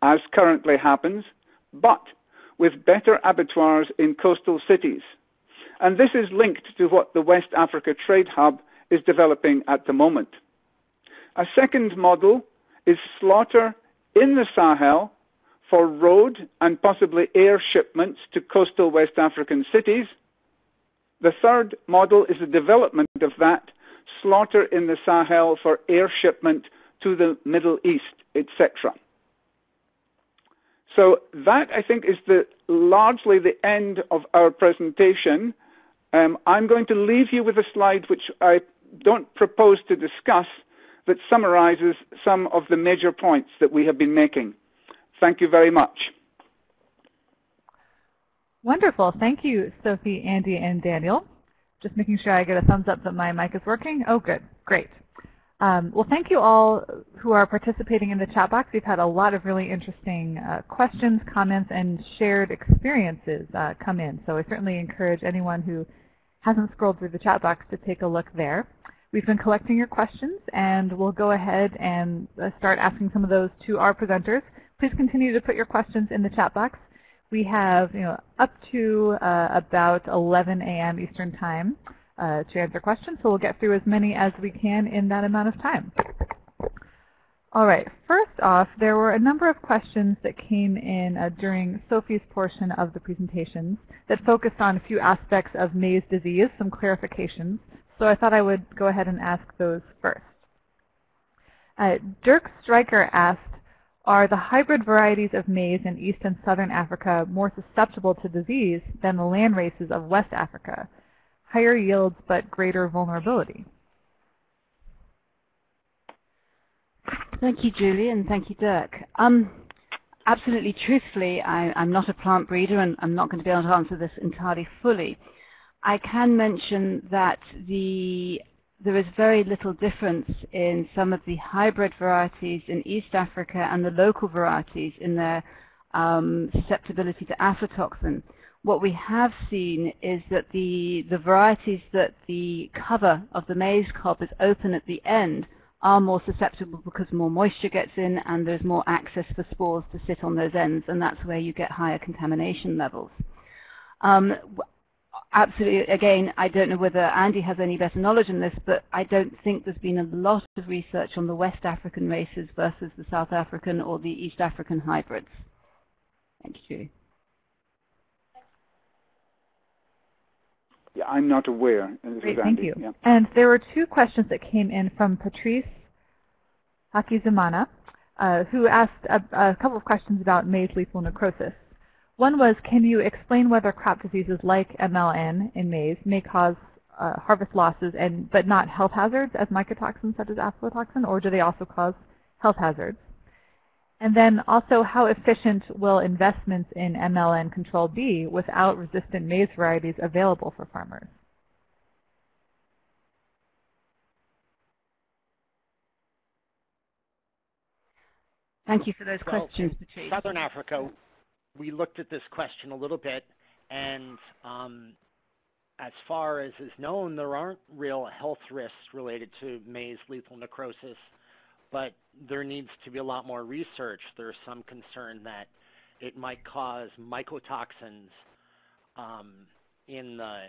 as currently happens, but with better abattoirs in coastal cities. And this is linked to what the West Africa Trade Hub is developing at the moment. A second model is slaughter in the Sahel for road and possibly air shipments to coastal West African cities. The third model is the development of that slaughter in the Sahel for air shipment to the Middle East, etc. So that, I think, is the, largely the end of our presentation. Um, I'm going to leave you with a slide which I don't propose to discuss that summarizes some of the major points that we have been making. Thank you very much. Wonderful. Thank you, Sophie, Andy, and Daniel. Just making sure I get a thumbs up that my mic is working. Oh, good. Great. Um, well, thank you all who are participating in the chat box. We've had a lot of really interesting uh, questions, comments, and shared experiences uh, come in. So I certainly encourage anyone who hasn't scrolled through the chat box to take a look there. We've been collecting your questions, and we'll go ahead and uh, start asking some of those to our presenters. Please continue to put your questions in the chat box. We have you know, up to uh, about 11 a.m. Eastern Time uh, to answer questions, so we'll get through as many as we can in that amount of time. All right, first off, there were a number of questions that came in uh, during Sophie's portion of the presentations that focused on a few aspects of maize disease, some clarifications. So I thought I would go ahead and ask those first. Uh, Dirk Stryker asked, are the hybrid varieties of maize in East and Southern Africa more susceptible to disease than the land races of West Africa? Higher yields but greater vulnerability. Thank you, Julie, and thank you, Dirk. Um, absolutely truthfully, I, am not a plant breeder and I'm not going to be able to answer this entirely fully. I can mention that the there is very little difference in some of the hybrid varieties in East Africa and the local varieties in their um, susceptibility to aflatoxin. What we have seen is that the, the varieties that the cover of the maize cob is open at the end are more susceptible because more moisture gets in and there's more access for spores to sit on those ends, and that's where you get higher contamination levels. Um, absolutely, again, I don't know whether Andy has any better knowledge on this, but I don't think there's been a lot of research on the West African races versus the South African or the East African hybrids. Thank you. Yeah, I'm not aware. Great, thank you. Yeah. And there were two questions that came in from Patrice Hakizimana, uh, who asked a, a couple of questions about maize lethal necrosis. One was, can you explain whether crop diseases like MLN in maize may cause uh, harvest losses and but not health hazards as mycotoxins such as aflatoxin, or do they also cause health hazards? And then also, how efficient will investments in MLN control be without resistant maize varieties available for farmers? Thank you for those well, questions, Patrice. Southern Africa, we looked at this question a little bit, and um, as far as is known, there aren't real health risks related to maize lethal necrosis, but there needs to be a lot more research. There's some concern that it might cause mycotoxins um, in the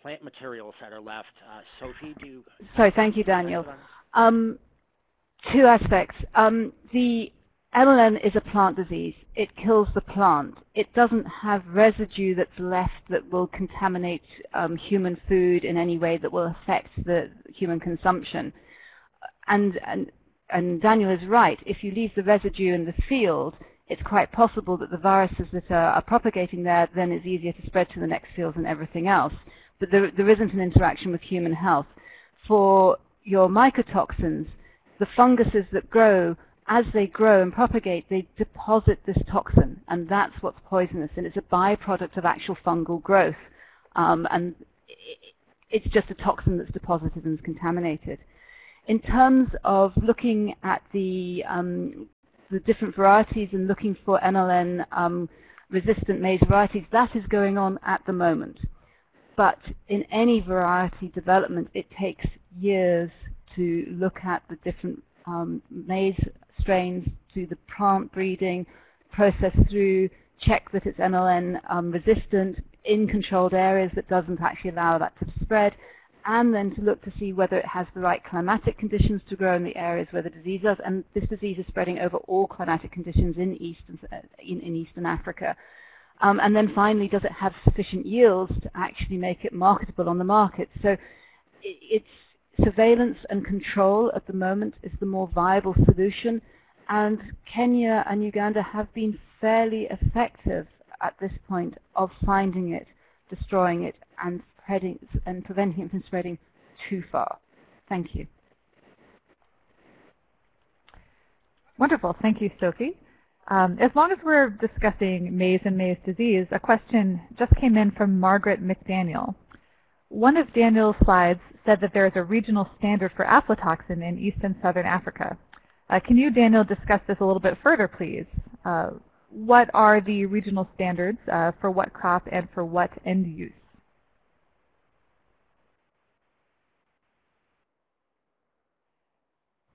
plant materials that are left. Uh, Sophie, do you? Sorry, thank you, Daniel. Um, two aspects. Um, the MLN is a plant disease. It kills the plant. It doesn't have residue that's left that will contaminate um, human food in any way that will affect the human consumption. And, and, and Daniel is right. If you leave the residue in the field, it's quite possible that the viruses that are, are propagating there then is easier to spread to the next field and everything else. But there, there isn't an interaction with human health. For your mycotoxins, the funguses that grow as they grow and propagate, they deposit this toxin, and that's what's poisonous, and it's a byproduct of actual fungal growth. Um, and it's just a toxin that's deposited and is contaminated. In terms of looking at the, um, the different varieties and looking for MLN um, resistant maize varieties, that is going on at the moment. But in any variety development, it takes years to look at the different um, maize strains to the plant breeding, process through, check that it's MLN um, resistant in controlled areas that doesn't actually allow that to spread, and then to look to see whether it has the right climatic conditions to grow in the areas where the disease is. And this disease is spreading over all climatic conditions in eastern, in, in eastern Africa. Um, and then finally, does it have sufficient yields to actually make it marketable on the market? So it's surveillance and control at the moment is the more viable solution. And Kenya and Uganda have been fairly effective at this point of finding it, destroying it, and, and preventing it from spreading too far. Thank you. Wonderful. Thank you, Sophie. Um, as long as we're discussing maize and maize disease, a question just came in from Margaret McDaniel. One of Daniel's slides said that there is a regional standard for aflatoxin in East and Southern Africa. Uh, can you, Daniel, discuss this a little bit further, please? Uh, what are the regional standards uh, for what crop and for what end use?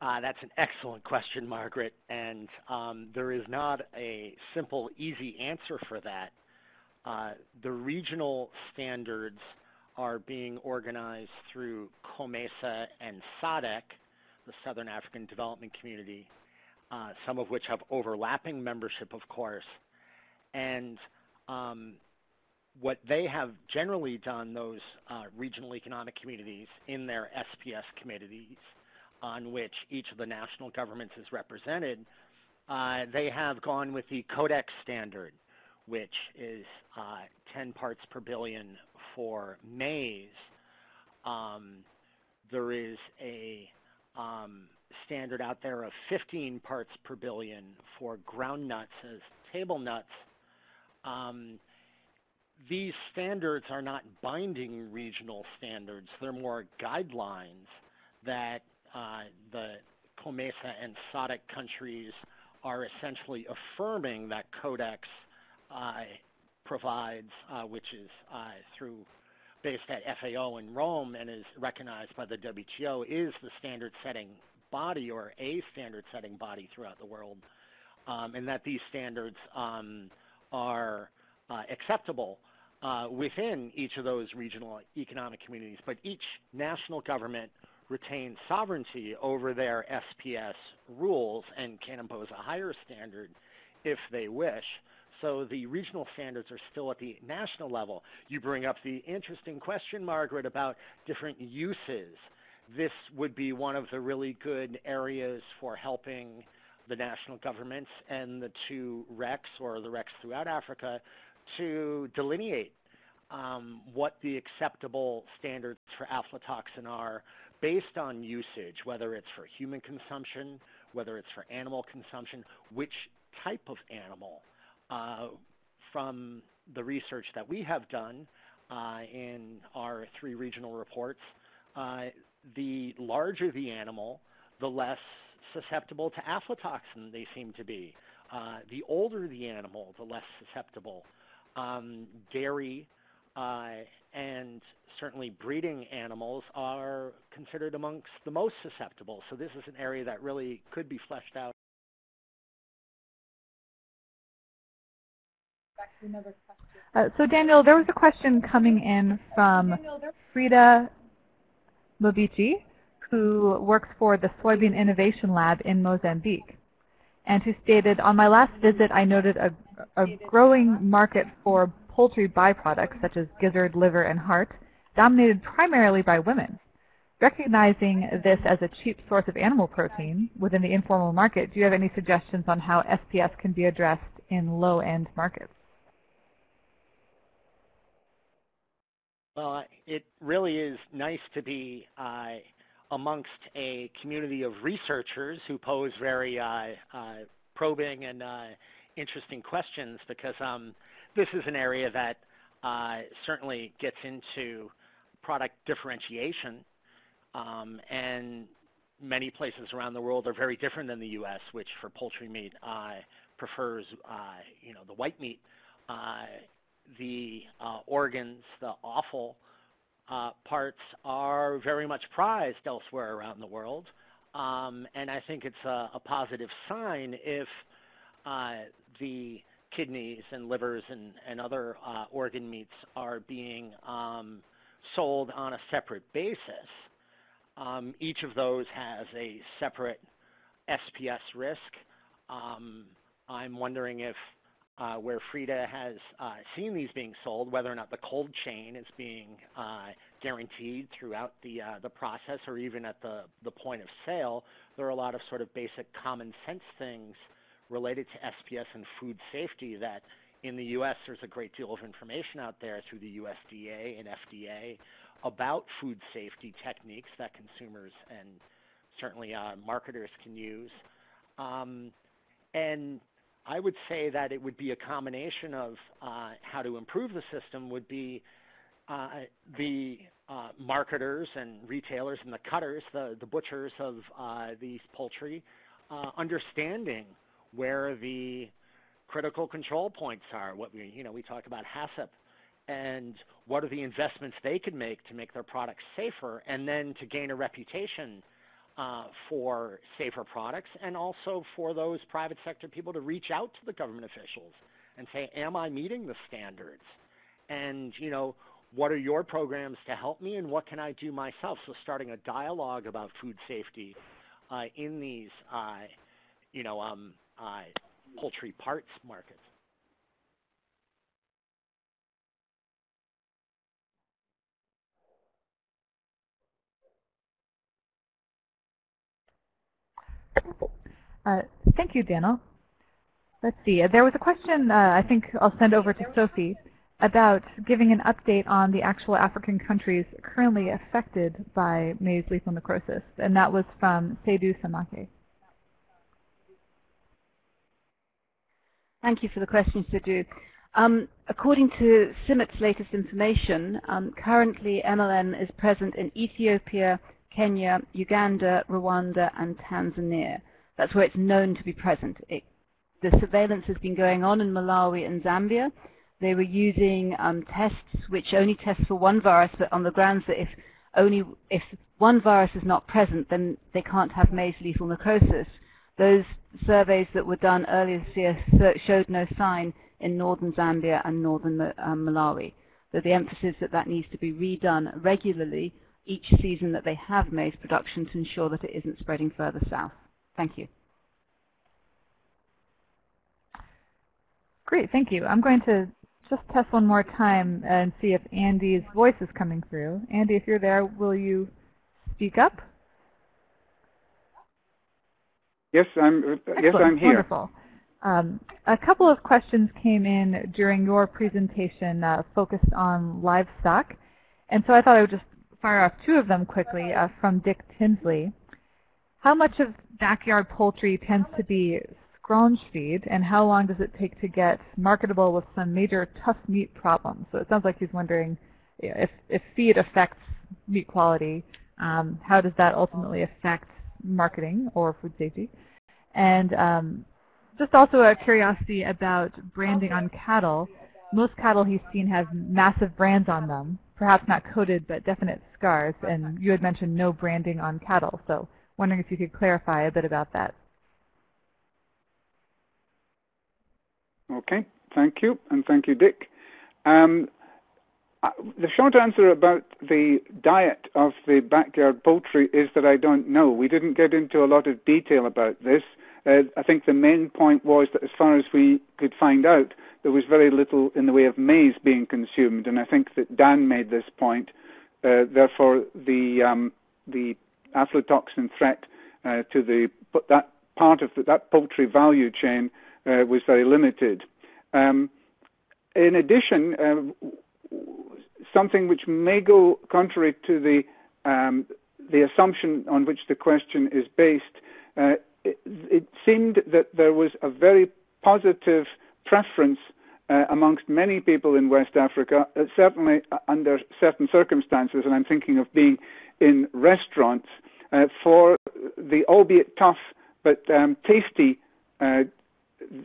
Uh, that's an excellent question, Margaret, and um, there is not a simple, easy answer for that. Uh, the regional standards are being organized through COMESA and SADC, the Southern African Development Community, uh, some of which have overlapping membership, of course. And um, what they have generally done, those uh, regional economic communities, in their SPS committees, on which each of the national governments is represented, uh, they have gone with the Codex standard, which is uh, 10 parts per billion for maize. Um, there is a um, standard out there of 15 parts per billion for ground nuts as table nuts. Um, these standards are not binding regional standards. They're more guidelines that uh, the COMESA and SADC countries are essentially affirming that Codex uh, provides, uh, which is uh, through based at FAO in Rome and is recognized by the WTO, is the standard setting body or a standard setting body throughout the world, um, and that these standards um, are uh, acceptable uh, within each of those regional economic communities. But each national government retains sovereignty over their SPS rules and can impose a higher standard if they wish. So the regional standards are still at the national level. You bring up the interesting question, Margaret, about different uses. This would be one of the really good areas for helping the national governments and the two RECs or the RECs throughout Africa to delineate um, what the acceptable standards for aflatoxin are based on usage, whether it's for human consumption, whether it's for animal consumption, which type of animal. Uh, from the research that we have done uh, in our three regional reports, uh, the larger the animal, the less susceptible to aflatoxin they seem to be. Uh, the older the animal, the less susceptible. Um, dairy uh, and certainly breeding animals are considered amongst the most susceptible. So this is an area that really could be fleshed out Uh, so Daniel, there was a question coming in from Frida Mobici, who works for the Soybean Innovation Lab in Mozambique, and who stated, on my last visit I noted a, a growing market for poultry byproducts such as gizzard, liver, and heart, dominated primarily by women. Recognizing this as a cheap source of animal protein within the informal market, do you have any suggestions on how SPS can be addressed in low-end markets? Well, it really is nice to be uh, amongst a community of researchers who pose very uh, uh, probing and uh, interesting questions because um, this is an area that uh, certainly gets into product differentiation um, and many places around the world are very different than the U.S., which for poultry meat uh, prefers, you know, the white meat the uh, organs, the offal uh, parts are very much prized elsewhere around the world. Um, and I think it's a, a positive sign if uh, the kidneys and livers and, and other uh, organ meats are being um, sold on a separate basis. Um, each of those has a separate SPS risk. Um, I'm wondering if uh, where Frida has uh, seen these being sold, whether or not the cold chain is being uh, guaranteed throughout the uh, the process or even at the, the point of sale, there are a lot of sort of basic common sense things related to SPS and food safety that in the U.S., there's a great deal of information out there through the USDA and FDA about food safety techniques that consumers and certainly uh, marketers can use. Um, and I would say that it would be a combination of uh, how to improve the system would be uh, the uh, marketers and retailers and the cutters, the, the butchers of uh, these poultry, uh, understanding where the critical control points are. What we, you know, we talk about HACCP and what are the investments they can make to make their products safer and then to gain a reputation uh, for safer products and also for those private sector people to reach out to the government officials and say, am I meeting the standards? And, you know, what are your programs to help me and what can I do myself? So starting a dialogue about food safety uh, in these, uh, you know, um, uh, poultry parts markets. Uh, thank you, Daniel. Let's see. There was a question uh, I think I'll send over to Sophie about giving an update on the actual African countries currently affected by maize lethal necrosis, and that was from Seydou Samake. Thank you for the question, Seydou. Um, according to CIMMYT's latest information, um, currently MLN is present in Ethiopia, Kenya, Uganda, Rwanda, and Tanzania. That's where it's known to be present. It, the surveillance has been going on in Malawi and Zambia. They were using um, tests which only test for one virus, but on the grounds that if only if one virus is not present, then they can't have maize lethal necrosis. Those surveys that were done earlier this year showed no sign in northern Zambia and northern um, Malawi. So the emphasis that that needs to be redone regularly each season that they have maize production to ensure that it isn't spreading further south. Thank you. Great, thank you. I'm going to just test one more time and see if Andy's voice is coming through. Andy, if you're there, will you speak up? Yes, I'm. Yes, I'm here. Wonderful. Um, a couple of questions came in during your presentation uh, focused on livestock, and so I thought I would just fire off two of them quickly uh, from Dick Tinsley. How much of backyard poultry tends to be scrounge feed, and how long does it take to get marketable with some major tough meat problems? So it sounds like he's wondering if, if feed affects meat quality, um, how does that ultimately affect marketing or food safety? And um, just also a curiosity about branding on cattle. Most cattle he's seen have massive brands on them, perhaps not coated, but definite scars. And you had mentioned no branding on cattle, so wondering if you could clarify a bit about that. Okay, thank you, and thank you, Dick. Um, the short answer about the diet of the backyard poultry is that I don't know. We didn't get into a lot of detail about this. Uh, I think the main point was that as far as we could find out, there was very little in the way of maize being consumed, and I think that Dan made this point. Uh, therefore, the um, the aflatoxin threat uh, to the that part of the, that poultry value chain uh, was very limited. Um, in addition, uh, something which may go contrary to the um, the assumption on which the question is based, uh, it, it, seemed that there was a very positive preference uh, amongst many people in West Africa, uh, certainly under certain circumstances, and I'm thinking of being in restaurants, uh, for the albeit tough but um, tasty uh,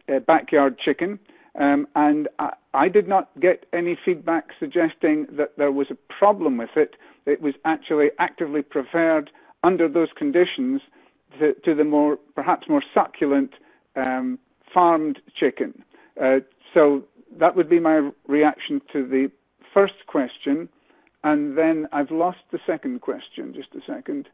uh, backyard chicken. Um, and I, I, did not get any feedback suggesting that there was a problem with it. It was actually actively preferred under those conditions to, the more, perhaps more succulent um, farmed chicken. Uh, so that would be my reaction to the first question. And then I've lost the second question. Just a second.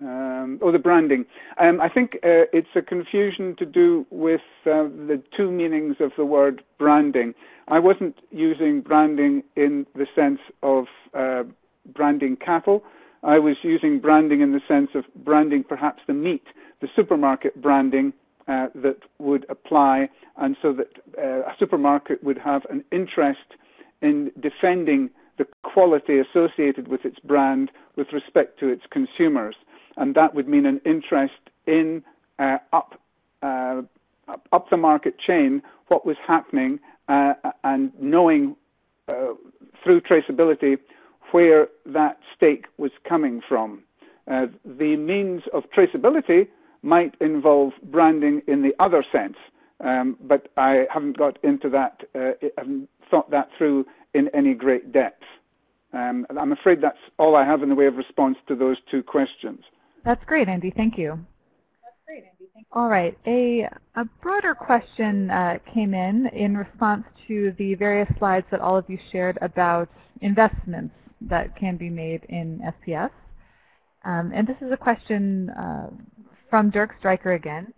Um, or the branding. Um, I think uh, it's a confusion to do with uh, the two meanings of the word branding. I wasn't using branding in the sense of uh, branding cattle. I was using branding in the sense of branding perhaps the meat, the supermarket branding uh, that would apply, and so that uh, a supermarket would have an interest in defending the quality associated with its brand with respect to its consumers. And that would mean an interest in uh, up, uh, up the market chain what was happening uh, and knowing uh, through traceability where that steak was coming from. Uh, the means of traceability might involve branding in the other sense, um, but I haven't got into that, uh, haven't thought that through in any great depth. Um, I'm afraid that's all I have in the way of response to those two questions. That's great, Andy. Thank you. Great, Andy. All right. A, a broader question uh, came in in response to the various slides that all of you shared about investments that can be made in SPS. Um, and this is a question uh, from Dirk Stryker again.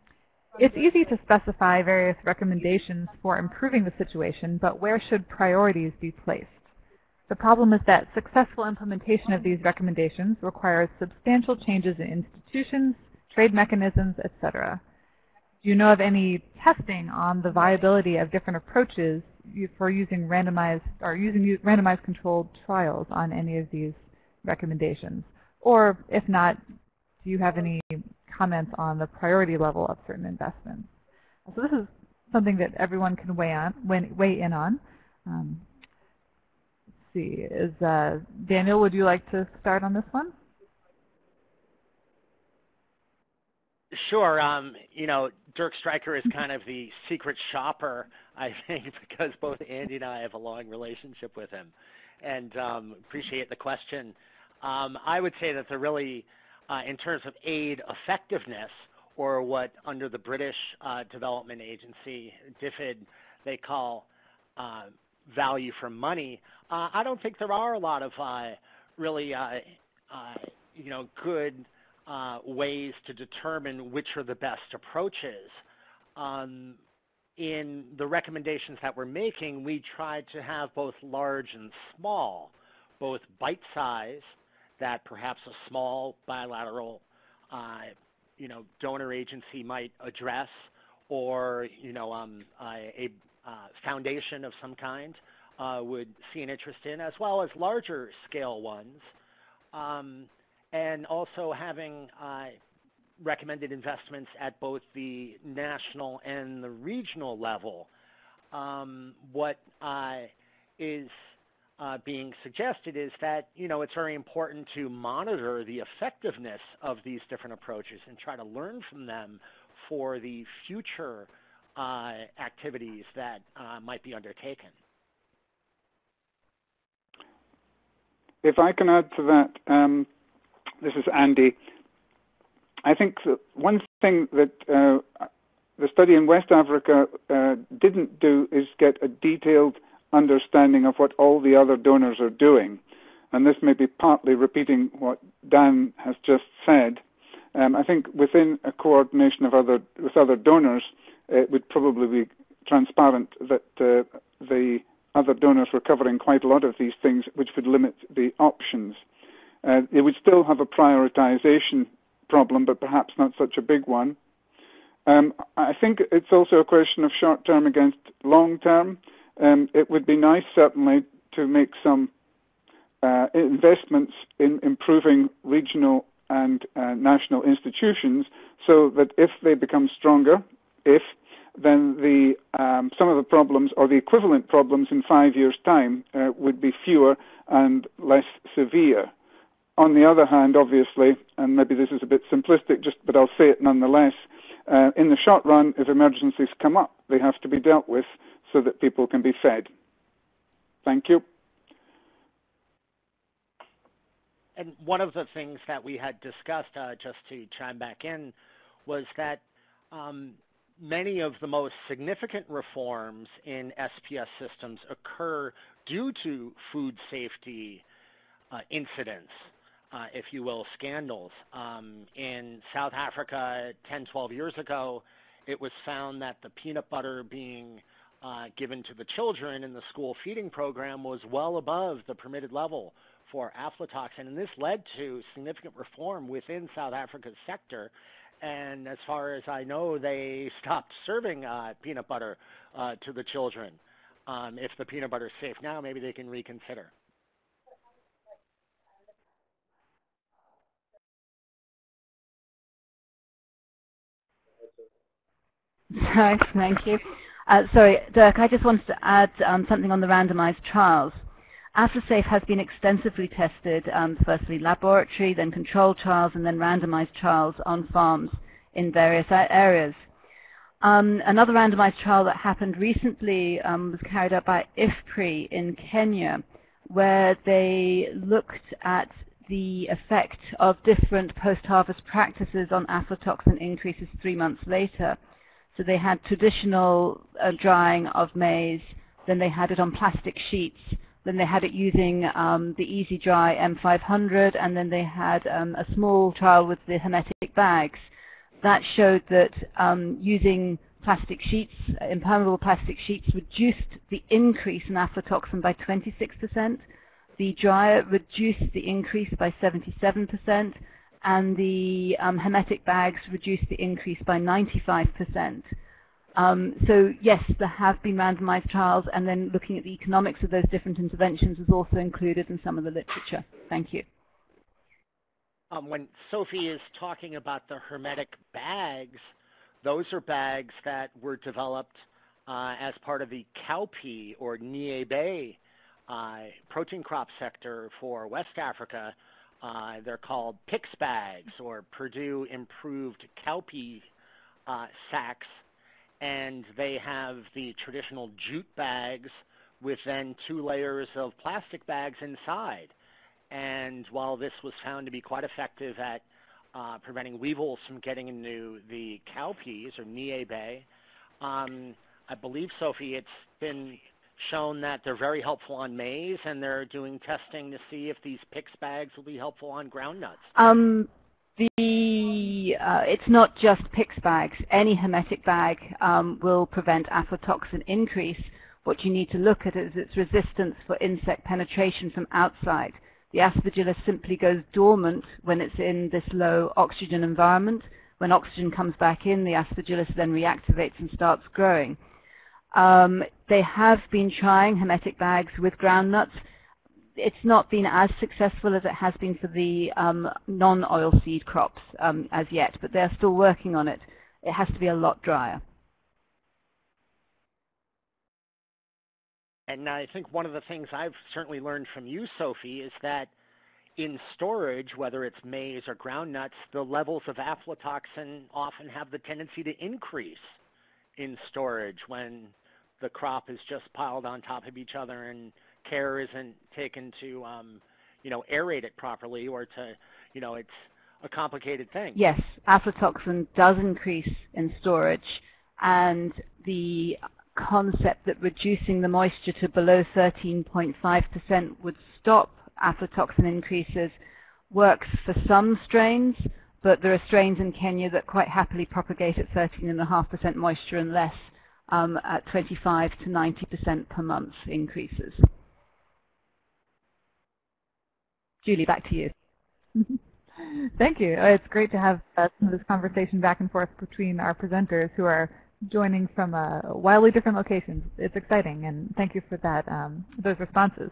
It's easy to specify various recommendations for improving the situation, but where should priorities be placed? The problem is that successful implementation of these recommendations requires substantial changes in institutions, trade mechanisms, etc. Do you know of any testing on the viability of different approaches for using randomized or using randomized controlled trials on any of these recommendations? Or if not, do you have any comments on the priority level of certain investments? So this is something that everyone can weigh on, weigh in on. Um, see, is uh, Daniel, would you like to start on this one? Sure. Um, you know, Dirk Stryker is kind of the secret shopper, I think, because both Andy and I have a long relationship with him, and um, appreciate the question. Um, I would say that the really, uh, in terms of aid effectiveness, or what under the British uh, Development Agency, DFID, they call uh, value for money, uh, I don't think there are a lot of uh, really, uh, you know, good uh, ways to determine which are the best approaches. Um, in the recommendations that we're making, we tried to have both large and small, both bite size, that perhaps a small bilateral, uh, you know, donor agency might address, or you know, um, a, a uh, foundation of some kind uh, would see an interest in, as well as larger scale ones, um, and also having uh, recommended investments at both the national and the regional level. Um, what uh, is uh, being suggested is that you know it's very important to monitor the effectiveness of these different approaches and try to learn from them for the future uh, activities that uh, might be undertaken. If I can add to that, um, this is Andy. I think one thing that uh, the study in West Africa uh, didn't do is get a detailed understanding of what all the other donors are doing. And this may be partly repeating what Dan has just said. Um, I think within a coordination of other with other donors, it would probably be transparent that uh, the other donors were covering quite a lot of these things, which would limit the options. Uh, it would still have a prioritization problem, but perhaps not such a big one. Um, I think it's also a question of short-term against long-term. Um, it would be nice, certainly, to make some uh, investments in improving regional and uh, national institutions so that if they become stronger, if, then the, um, some of the problems or the equivalent problems in five years' time uh, would be fewer and less severe. On the other hand, obviously, and maybe this is a bit simplistic, just but I'll say it nonetheless, uh, in the short run, if emergencies come up, they have to be dealt with so that people can be fed. Thank you. And one of the things that we had discussed, uh, just to chime back in, was that um, many of the most significant reforms in SPS systems occur due to food safety uh, incidents uh, if you will, scandals. Um, in South Africa 10, 12 years ago, it was found that the peanut butter being uh, given to the children in the school feeding program was well above the permitted level for aflatoxin. And this led to significant reform within South Africa's sector. and as far as I know, they stopped serving uh, peanut butter uh, to the children. Um, if the peanut butter is safe now, maybe they can reconsider. Thank you. Uh, sorry, Dirk, I just wanted to add um, something on the randomized trials. Aflasafe has been extensively tested, um, firstly laboratory, then controlled trials, and then randomized trials on farms in various areas. Um, another randomized trial that happened recently um, was carried out by IFPRI in Kenya, where they looked at the effect of different post-harvest practices on aflatoxin increases three months later. So they had traditional uh, drying of maize, then they had it on plastic sheets, then they had it using um, the Easy Dry M500, and then they had um, a small trial with the hermetic bags. That showed that um, using plastic sheets, impermeable plastic sheets, reduced the increase in aflatoxin by 26%. The dryer reduced the increase by 77%, and the um, hermetic bags reduced the increase by 95%. Um, so yes, there have been randomized trials, and then looking at the economics of those different interventions is also included in some of the literature. Thank you. Um, when Sophie is talking about the hermetic bags, those are bags that were developed uh, as part of the cowpea or Niébé uh, protein crop sector for West Africa uh, they're called PICS bags or Purdue Improved Cowpea uh, sacks, and they have the traditional jute bags with then two layers of plastic bags inside. And while this was found to be quite effective at uh, preventing weevils from getting into the cowpeas or Niébé, um, I believe, Sophie, it's been shown that they're very helpful on maize, and they're doing testing to see if these PICS bags will be helpful on groundnuts. Um, the uh, it's not just PICS bags. Any hermetic bag um, will prevent aflatoxin increase. What you need to look at is its resistance for insect penetration from outside. The aspergillus simply goes dormant when it's in this low oxygen environment. When oxygen comes back in, the aspergillus then reactivates and starts growing. Um, they have been trying hermetic bags with groundnuts. It's not been as successful as it has been for the um, non-oilseed crops um, as yet, but they're still working on it. It has to be a lot drier. And I think one of the things I've certainly learned from you, Sophie, is that in storage, whether it's maize or groundnuts, the levels of aflatoxin often have the tendency to increase in storage when the crop is just piled on top of each other and care isn't taken to, um, you know, aerate it properly or to, you know, it's a complicated thing. Yes, aflatoxin does increase in storage, and the concept that reducing the moisture to below 13.5% would stop aflatoxin increases works for some strains, but there are strains in Kenya that quite happily propagate at 13.5% moisture and less um, at 25 to 90% per month increases. Julie, back to you. Thank you. Uh, it's great to have uh, this conversation back and forth between our presenters who are joining from uh, wildly different locations. It's exciting, and thank you for that, um, those responses.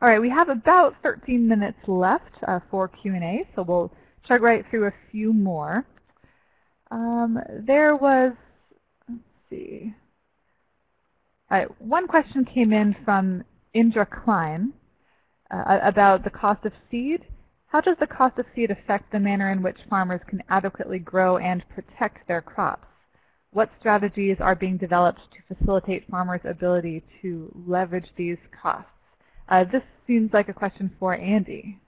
All right, we have about 13 minutes left uh, for Q&A, so we'll chug right through a few more. Um, there was let's see. One question came in from Indra Klein uh, about the cost of seed. How does the cost of seed affect the manner in which farmers can adequately grow and protect their crops? What strategies are being developed to facilitate farmers' ability to leverage these costs? Uh, this seems like a question for Andy.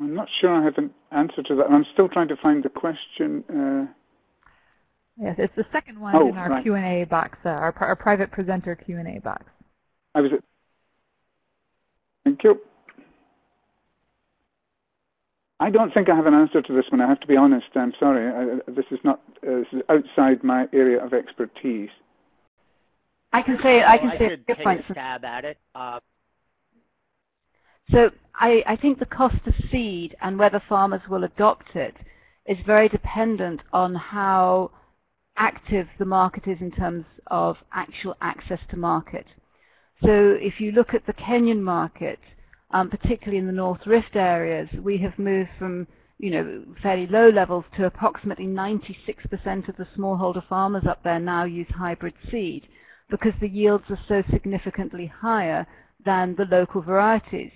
I'm not sure I have an answer to that. I'm still trying to find the question. Uh... Yes, it's the second one oh, in our right. Q&A box, uh, our, our private presenter Q&A box. I was. Thank you. I don't think I have an answer to this one. I have to be honest. I'm sorry. I, this is not. Uh, this is outside my area of expertise. I can say. I can well, say I could take a stab at it. Uh, So I, I think the cost of seed and whether farmers will adopt it is very dependent on how active the market is in terms of actual access to market. So if you look at the Kenyan market, um, particularly in the North Rift areas, we have moved from you know, fairly low levels to approximately 96% of the smallholder farmers up there now use hybrid seed because the yields are so significantly higher than the local varieties.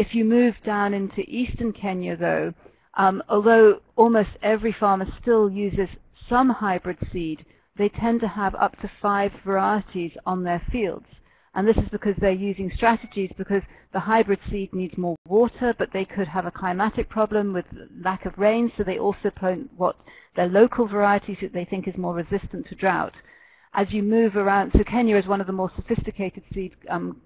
If you move down into eastern Kenya, though, um, although almost every farmer still uses some hybrid seed, they tend to have up to five varieties on their fields. And this is because they're using strategies because the hybrid seed needs more water, but they could have a climatic problem with lack of rain, so they also plant what their local varieties that they think is more resistant to drought. As you move around, so Kenya is one of the more sophisticated seed um,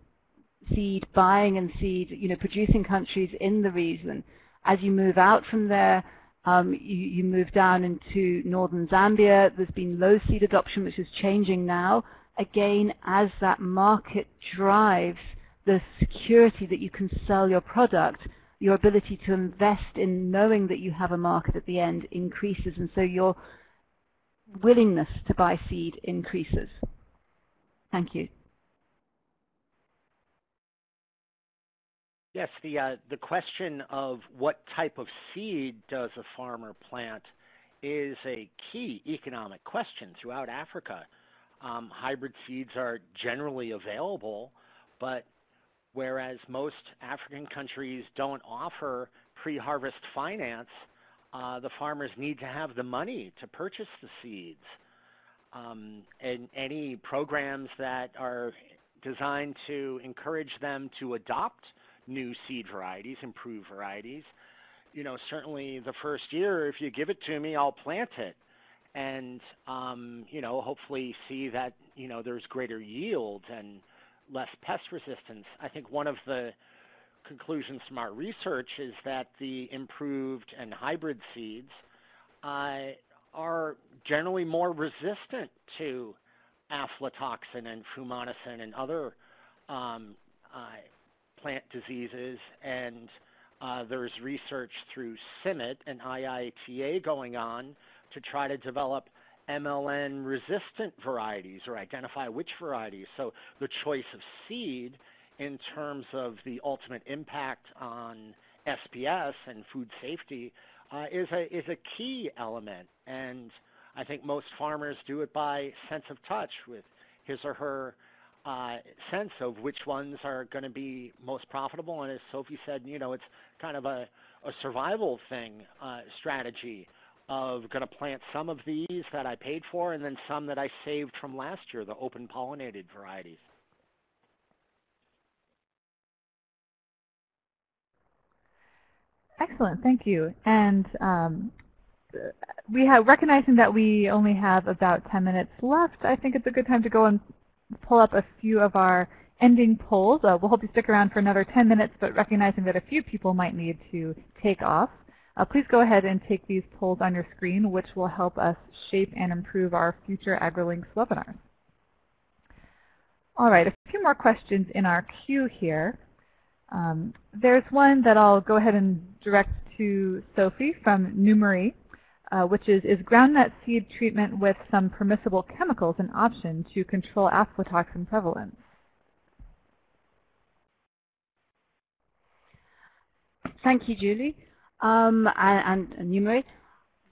seed buying and seed you know producing countries in the region. As you move out from there, um, you, you move down into northern Zambia. There's been low seed adoption, which is changing now again, as that market drives the security that you can sell your product, your ability to invest in knowing that you have a market at the end increases, and so your willingness to buy seed increases. Thank you. Yes, the uh, the question of what type of seed does a farmer plant is a key economic question throughout Africa. Um, hybrid seeds are generally available, but whereas most African countries don't offer pre-harvest finance, uh, the farmers need to have the money to purchase the seeds. Um, and any programs that are designed to encourage them to adopt new seed varieties, improved varieties, you know, certainly the first year, if you give it to me, I'll plant it and um, you know hopefully see that you know there's greater yield and less pest resistance. I think one of the conclusions from our research is that the improved and hybrid seeds uh, are generally more resistant to aflatoxin and fumonisin and other um, uh, plant diseases and uh, there's research through CIMMYT and IITA going on to try to develop MLN-resistant varieties or identify which varieties. So the choice of seed in terms of the ultimate impact on SPS and food safety uh, is, a, is a key element. And I think most farmers do it by sense of touch with his or her uh, sense of which ones are going to be most profitable. And as Sophie said, you know, it's kind of a, a survival thing, uh, strategy of going to plant some of these that I paid for and then some that I saved from last year, the open pollinated varieties. Excellent, thank you. And um, we have recognizing that we only have about 10 minutes left, I think it's a good time to go and pull up a few of our ending polls. Uh, we'll hope you stick around for another 10 minutes, but recognizing that a few people might need to take off. Uh, please go ahead and take these polls on your screen, which will help us shape and improve our future AgriLinks webinars. All right, a few more questions in our queue here. Um, there's one that I'll go ahead and direct to Sophie from Numeri, uh, which is, is groundnut seed treatment with some permissible chemicals an option to control aflatoxin prevalence? Thank you, Julie um, and, and Numeri.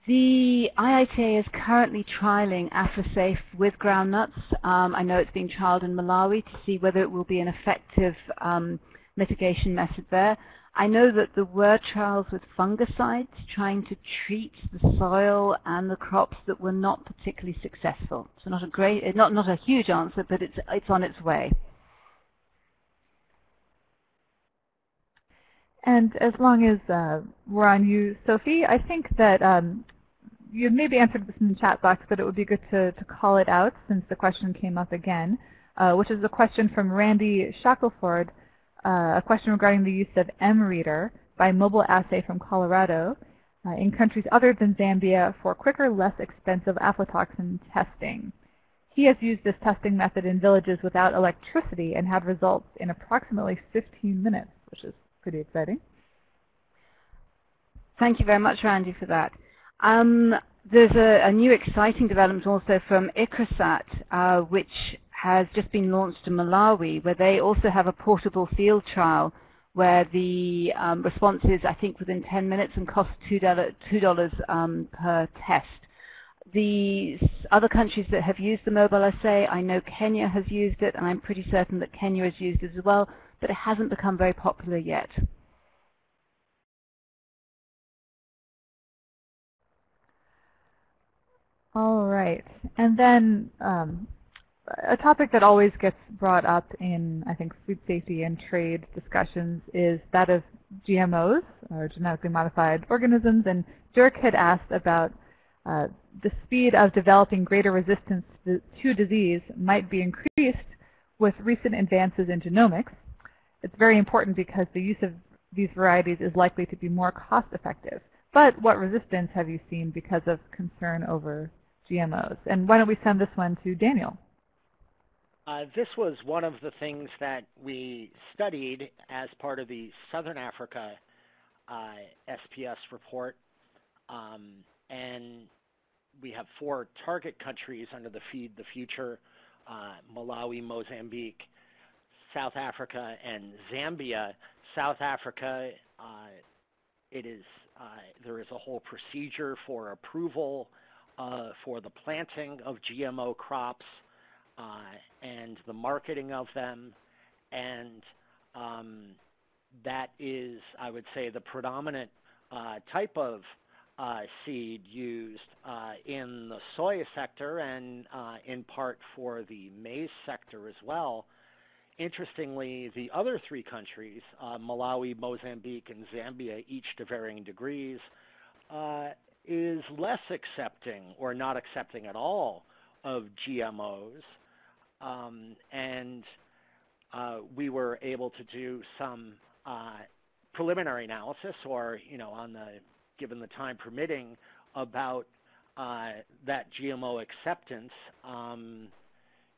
The IITA is currently trialing Aflasafe with groundnuts. Um, I know it's being trialed in Malawi to see whether it will be an effective um, mitigation method there. I know that there were trials with fungicides trying to treat the soil and the crops that were not particularly successful. So not a great, not, not a huge answer, but it's, it's on its way. And as long as uh, we're on you, Sophie, I think that um, you maybe answered this in the chat box, but it would be good to, to call it out since the question came up again, uh, which is a question from Randy Shackelford, uh, a question regarding the use of mReader by Mobile Assay from Colorado uh, in countries other than Zambia for quicker, less expensive aflatoxin testing. He has used this testing method in villages without electricity and had results in approximately 15 minutes, which is pretty exciting. Thank you very much, Randy, for that. Um, there's a, a, new exciting development also from ICRISAT, uh, which has just been launched in Malawi, where they also have a portable field trial where the um, response is, I think, within 10 minutes and costs $2, $2 um, per test. The other countries that have used the mobile assay, I know Kenya has used it, and I'm pretty certain that Kenya has used it as well, but it hasn't become very popular yet. All right. And then um, a topic that always gets brought up in, I think, food safety and trade discussions is that of GMOs, or genetically modified organisms. And Dirk had asked about uh, the speed of developing greater resistance to disease might be increased with recent advances in genomics. It's very important because the use of these varieties is likely to be more cost effective. But what resistance have you seen because of concern over GMOs? And why don't we send this one to Daniel? Uh, this was one of the things that we studied as part of the Southern Africa uh, SPS report. Um, and we have four target countries under the Feed the Future, uh, Malawi, Mozambique, South Africa, and Zambia. South Africa, uh, it is, uh, there is a whole procedure for approval uh, for the planting of GMO crops uh, and the marketing of them. And um, that is, I would say, the predominant uh, type of uh, seed used uh, in the soy sector and uh, in part for the maize sector as well. Interestingly, the other three countries, uh, Malawi, Mozambique, and Zambia, each to varying degrees, is less accepting or not accepting at all of GMOs. Um, and uh, we were able to do some preliminary analysis or, you know, on the given the time permitting, about uh, that GMO acceptance. Um,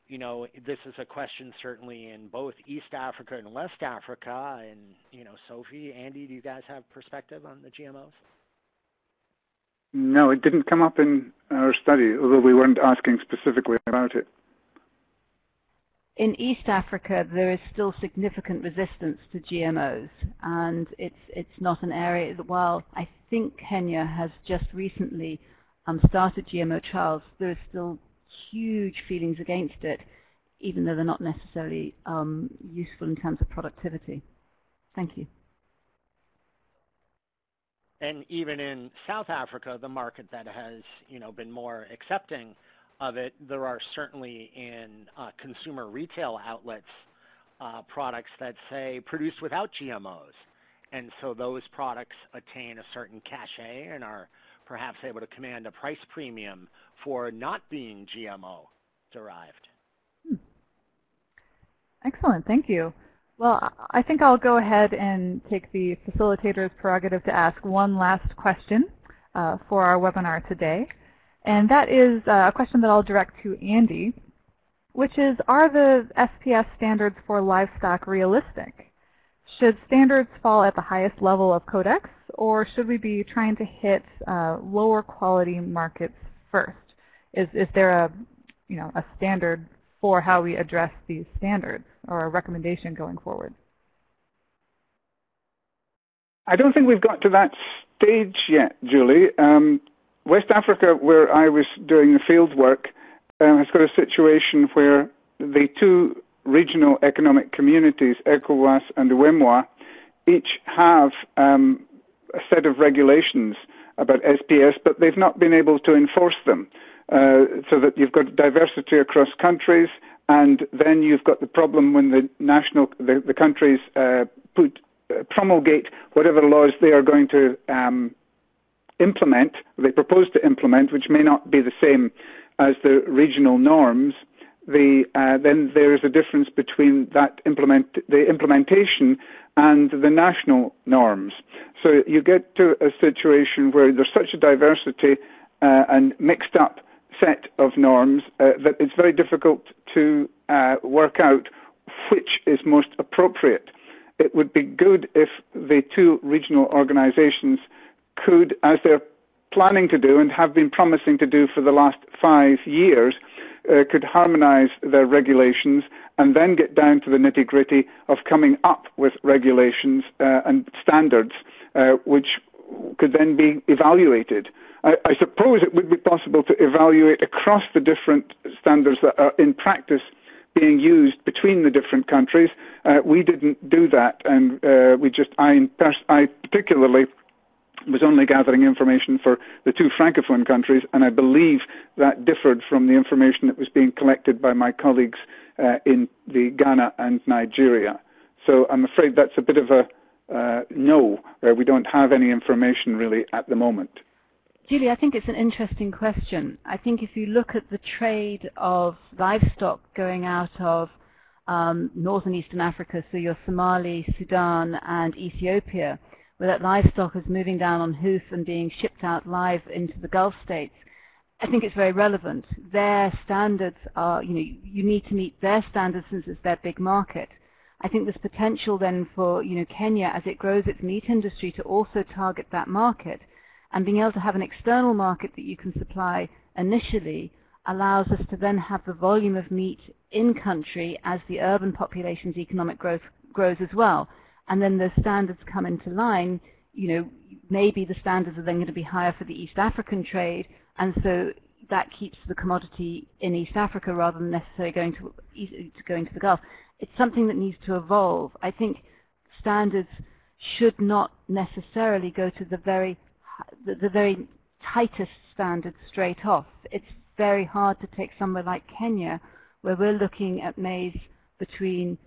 you know, this is a question certainly in both East Africa and West Africa. And, you know, Sophie, Andy, do you guys have perspective on the GMOs? No, it didn't come up in our study, although we weren't asking specifically about it. In East Africa, there is still significant resistance to GMOs, and it's it's not an area that, while I think Kenya has just recently um, started GMO trials, there is still huge feelings against it, even though they're not necessarily um, useful in terms of productivity. Thank you. And even in South Africa, the market that has, you know, been more accepting of it, there are certainly in uh, consumer retail outlets uh, products that say produced without GMOs. And so those products attain a certain cachet and are perhaps able to command a price premium for not being GMO derived. Hmm. Excellent. Thank you. Well, I think I'll go ahead and take the facilitator's prerogative to ask one last question uh, for our webinar today. And that is uh, a question that I'll direct to Andy, which is, are the SPS standards for livestock realistic? Should standards fall at the highest level of codex, or should we be trying to hit uh, lower quality markets first? Is, is there a, you know, a standard for how we address these standards, or a recommendation going forward? I don't think we've got to that stage yet, Julie. Um, West Africa, where I was doing the field work, um, has got a situation where the two regional economic communities, ECOWAS and UEMOA, each have um, a set of regulations about SPS, but they've not been able to enforce them. Uh, so that you've got diversity across countries, and then you've got the problem when the national, the, the countries uh, put uh, promulgate whatever laws they are going to um, implement, they propose to implement, which may not be the same as the regional norms, the, uh, then there is a difference between that implement, the implementation and the national norms. So you get to a situation where there's such a diversity uh, and mixed up set of norms uh, that it's very difficult to uh, work out which is most appropriate. it would be good if the two regional organizations could, as they're planning to do and have been promising to do for the last five years, uh, could harmonize their regulations and then get down to the nitty-gritty of coming up with regulations uh, and standards uh, which could then be evaluated. I, I, suppose it would be possible to evaluate across the different standards that are in practice being used between the different countries. Uh, we didn't do that, and uh, we just, I, I particularly was only gathering information for the two francophone countries, and I believe that differed from the information that was being collected by my colleagues uh, in the Ghana and Nigeria. So I'm afraid that's a bit of a uh, no. Uh, we don't have any information really at the moment. Julie, I think it's an interesting question. I think if you look at the trade of livestock going out of um, northern eastern Africa, so your Somali, Sudan, and Ethiopia, where that livestock is moving down on hoof and being shipped out live into the Gulf states, I think it's very relevant. Their standards are, you know, you need to meet their standards since it's their big market. I think there's potential then for, you know, Kenya as it grows its meat industry to also target that market. And being able to have an external market that you can supply initially allows us to then have the volume of meat in country as the urban population's economic growth grows as well and then the standards come into line, you know, maybe the standards are then going to be higher for the East African trade, and so that keeps the commodity in East Africa rather than necessarily going to, to going to the Gulf. It's something that needs to evolve. I think standards should not necessarily go to the very the, the very tightest standards straight off. It's very hard to take somewhere like Kenya, where we're looking at maize between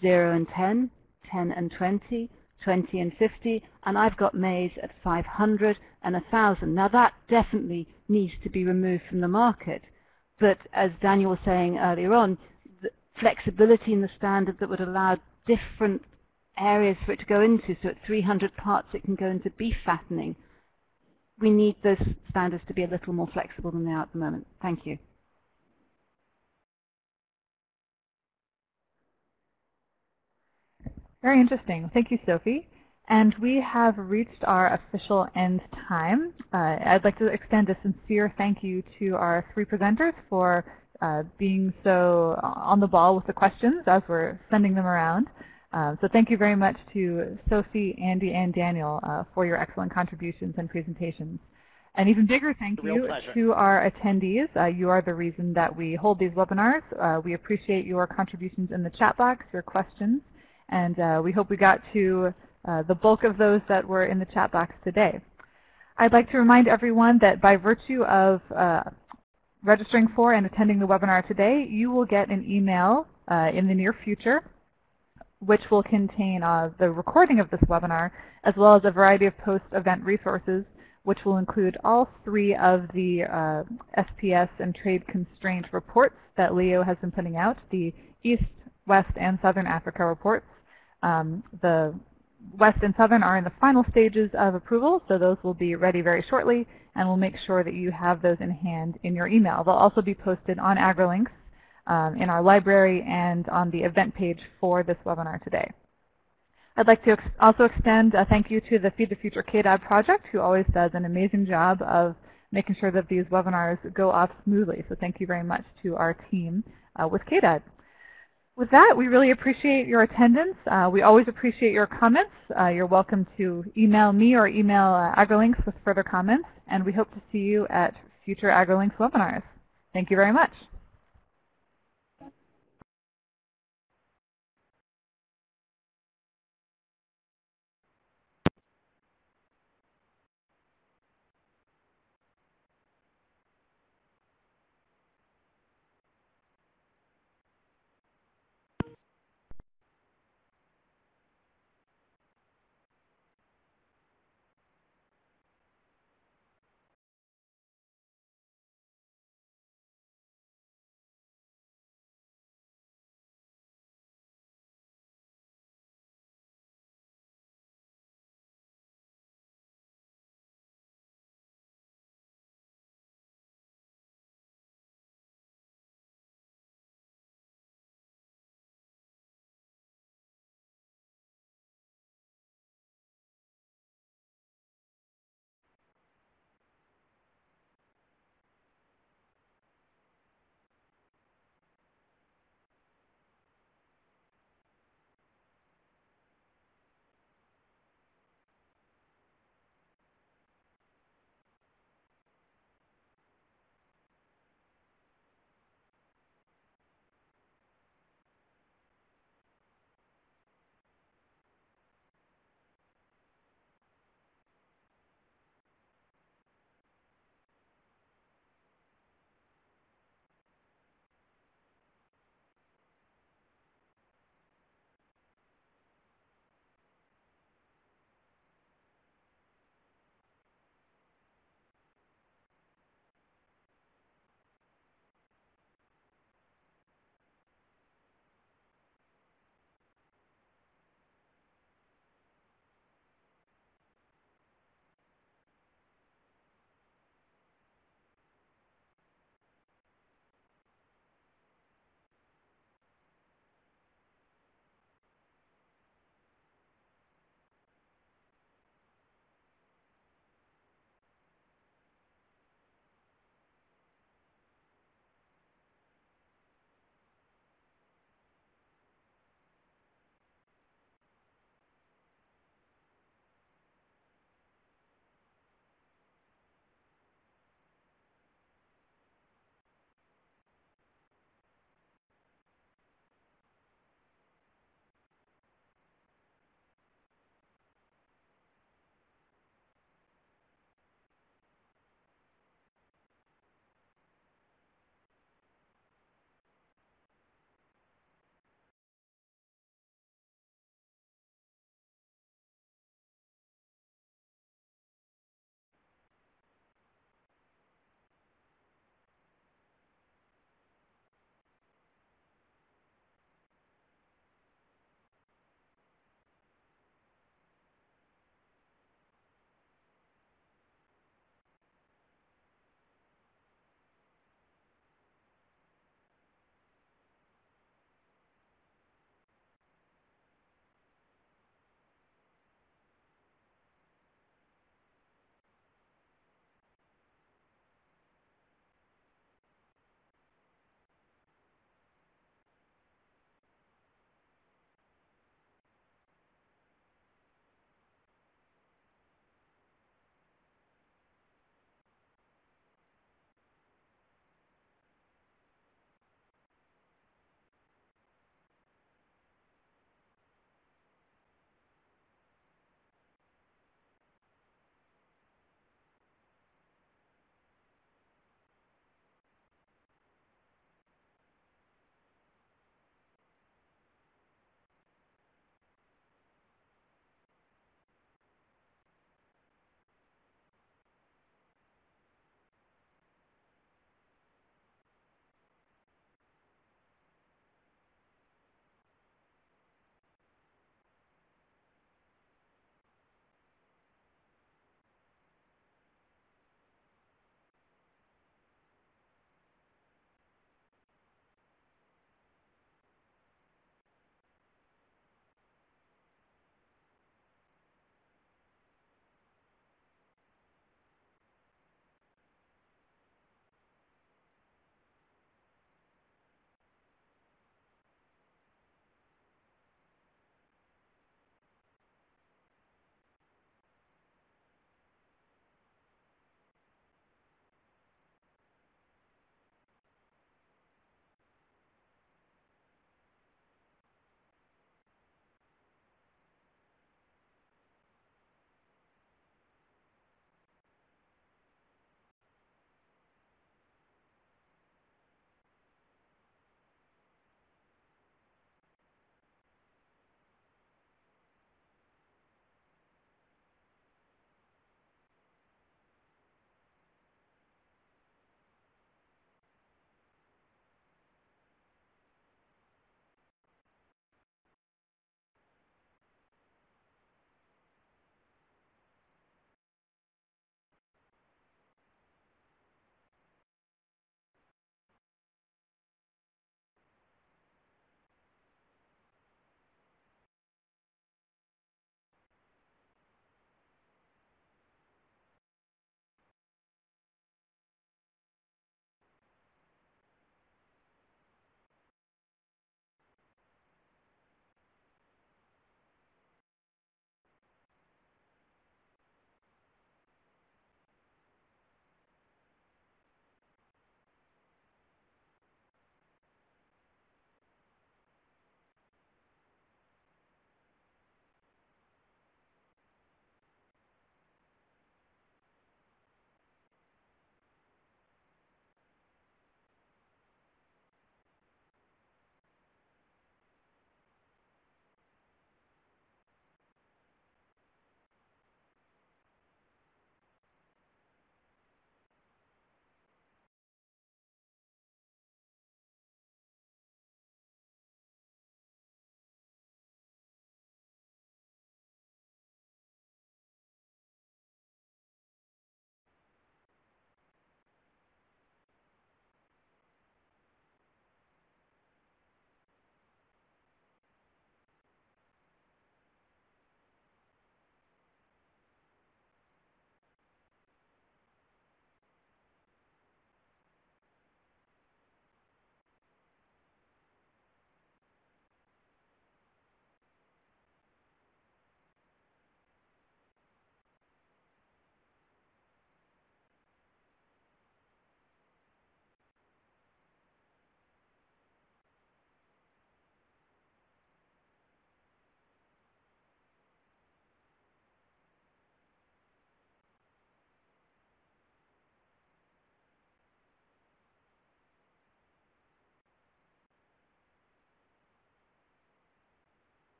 0 and 10, 10 and 20, 20 and 50, and I've got maize at 500 and 1,000. Now that definitely needs to be removed from the market. But as Daniel was saying earlier on, the flexibility in the standard that would allow different areas for it to go into, so at 300 parts it can go into beef fattening. We need those standards to be a little more flexible than they are at the moment. Thank you. Very interesting. Thank you, Sophie. And we have reached our official end time. Uh, I'd like to extend a sincere thank you to our three presenters for uh, being so on the ball with the questions as we're sending them around. Uh, so thank you very much to Sophie, Andy, and Daniel uh, for your excellent contributions and presentations. An even bigger thank you to our attendees. Uh, you are the reason that we hold these webinars. Uh, we appreciate your contributions in the chat box, your questions, and uh, we hope we got to uh, the bulk of those that were in the chat box today. I'd like to remind everyone that by virtue of uh, registering for and attending the webinar today, you will get an email uh, in the near future which will contain uh, the recording of this webinar as well as a variety of post-event resources which will include all three of the uh, SPS and trade constraint reports that LEO has been putting out, the East, West, and Southern Africa reports, um, the West and Southern are in the final stages of approval, so those will be ready very shortly, and we'll make sure that you have those in hand in your email. They'll also be posted on AgriLinks um, in our library and on the event page for this webinar today. I'd like to ex also extend a thank you to the Feed the Future KDAD project, who always does an amazing job of making sure that these webinars go off smoothly. So thank you very much to our team uh, with KDAD. With that, we really appreciate your attendance. Uh, we always appreciate your comments. Uh, you're welcome to email me or email uh, AgriLinks with further comments, and we hope to see you at future AgriLinks webinars. Thank you very much.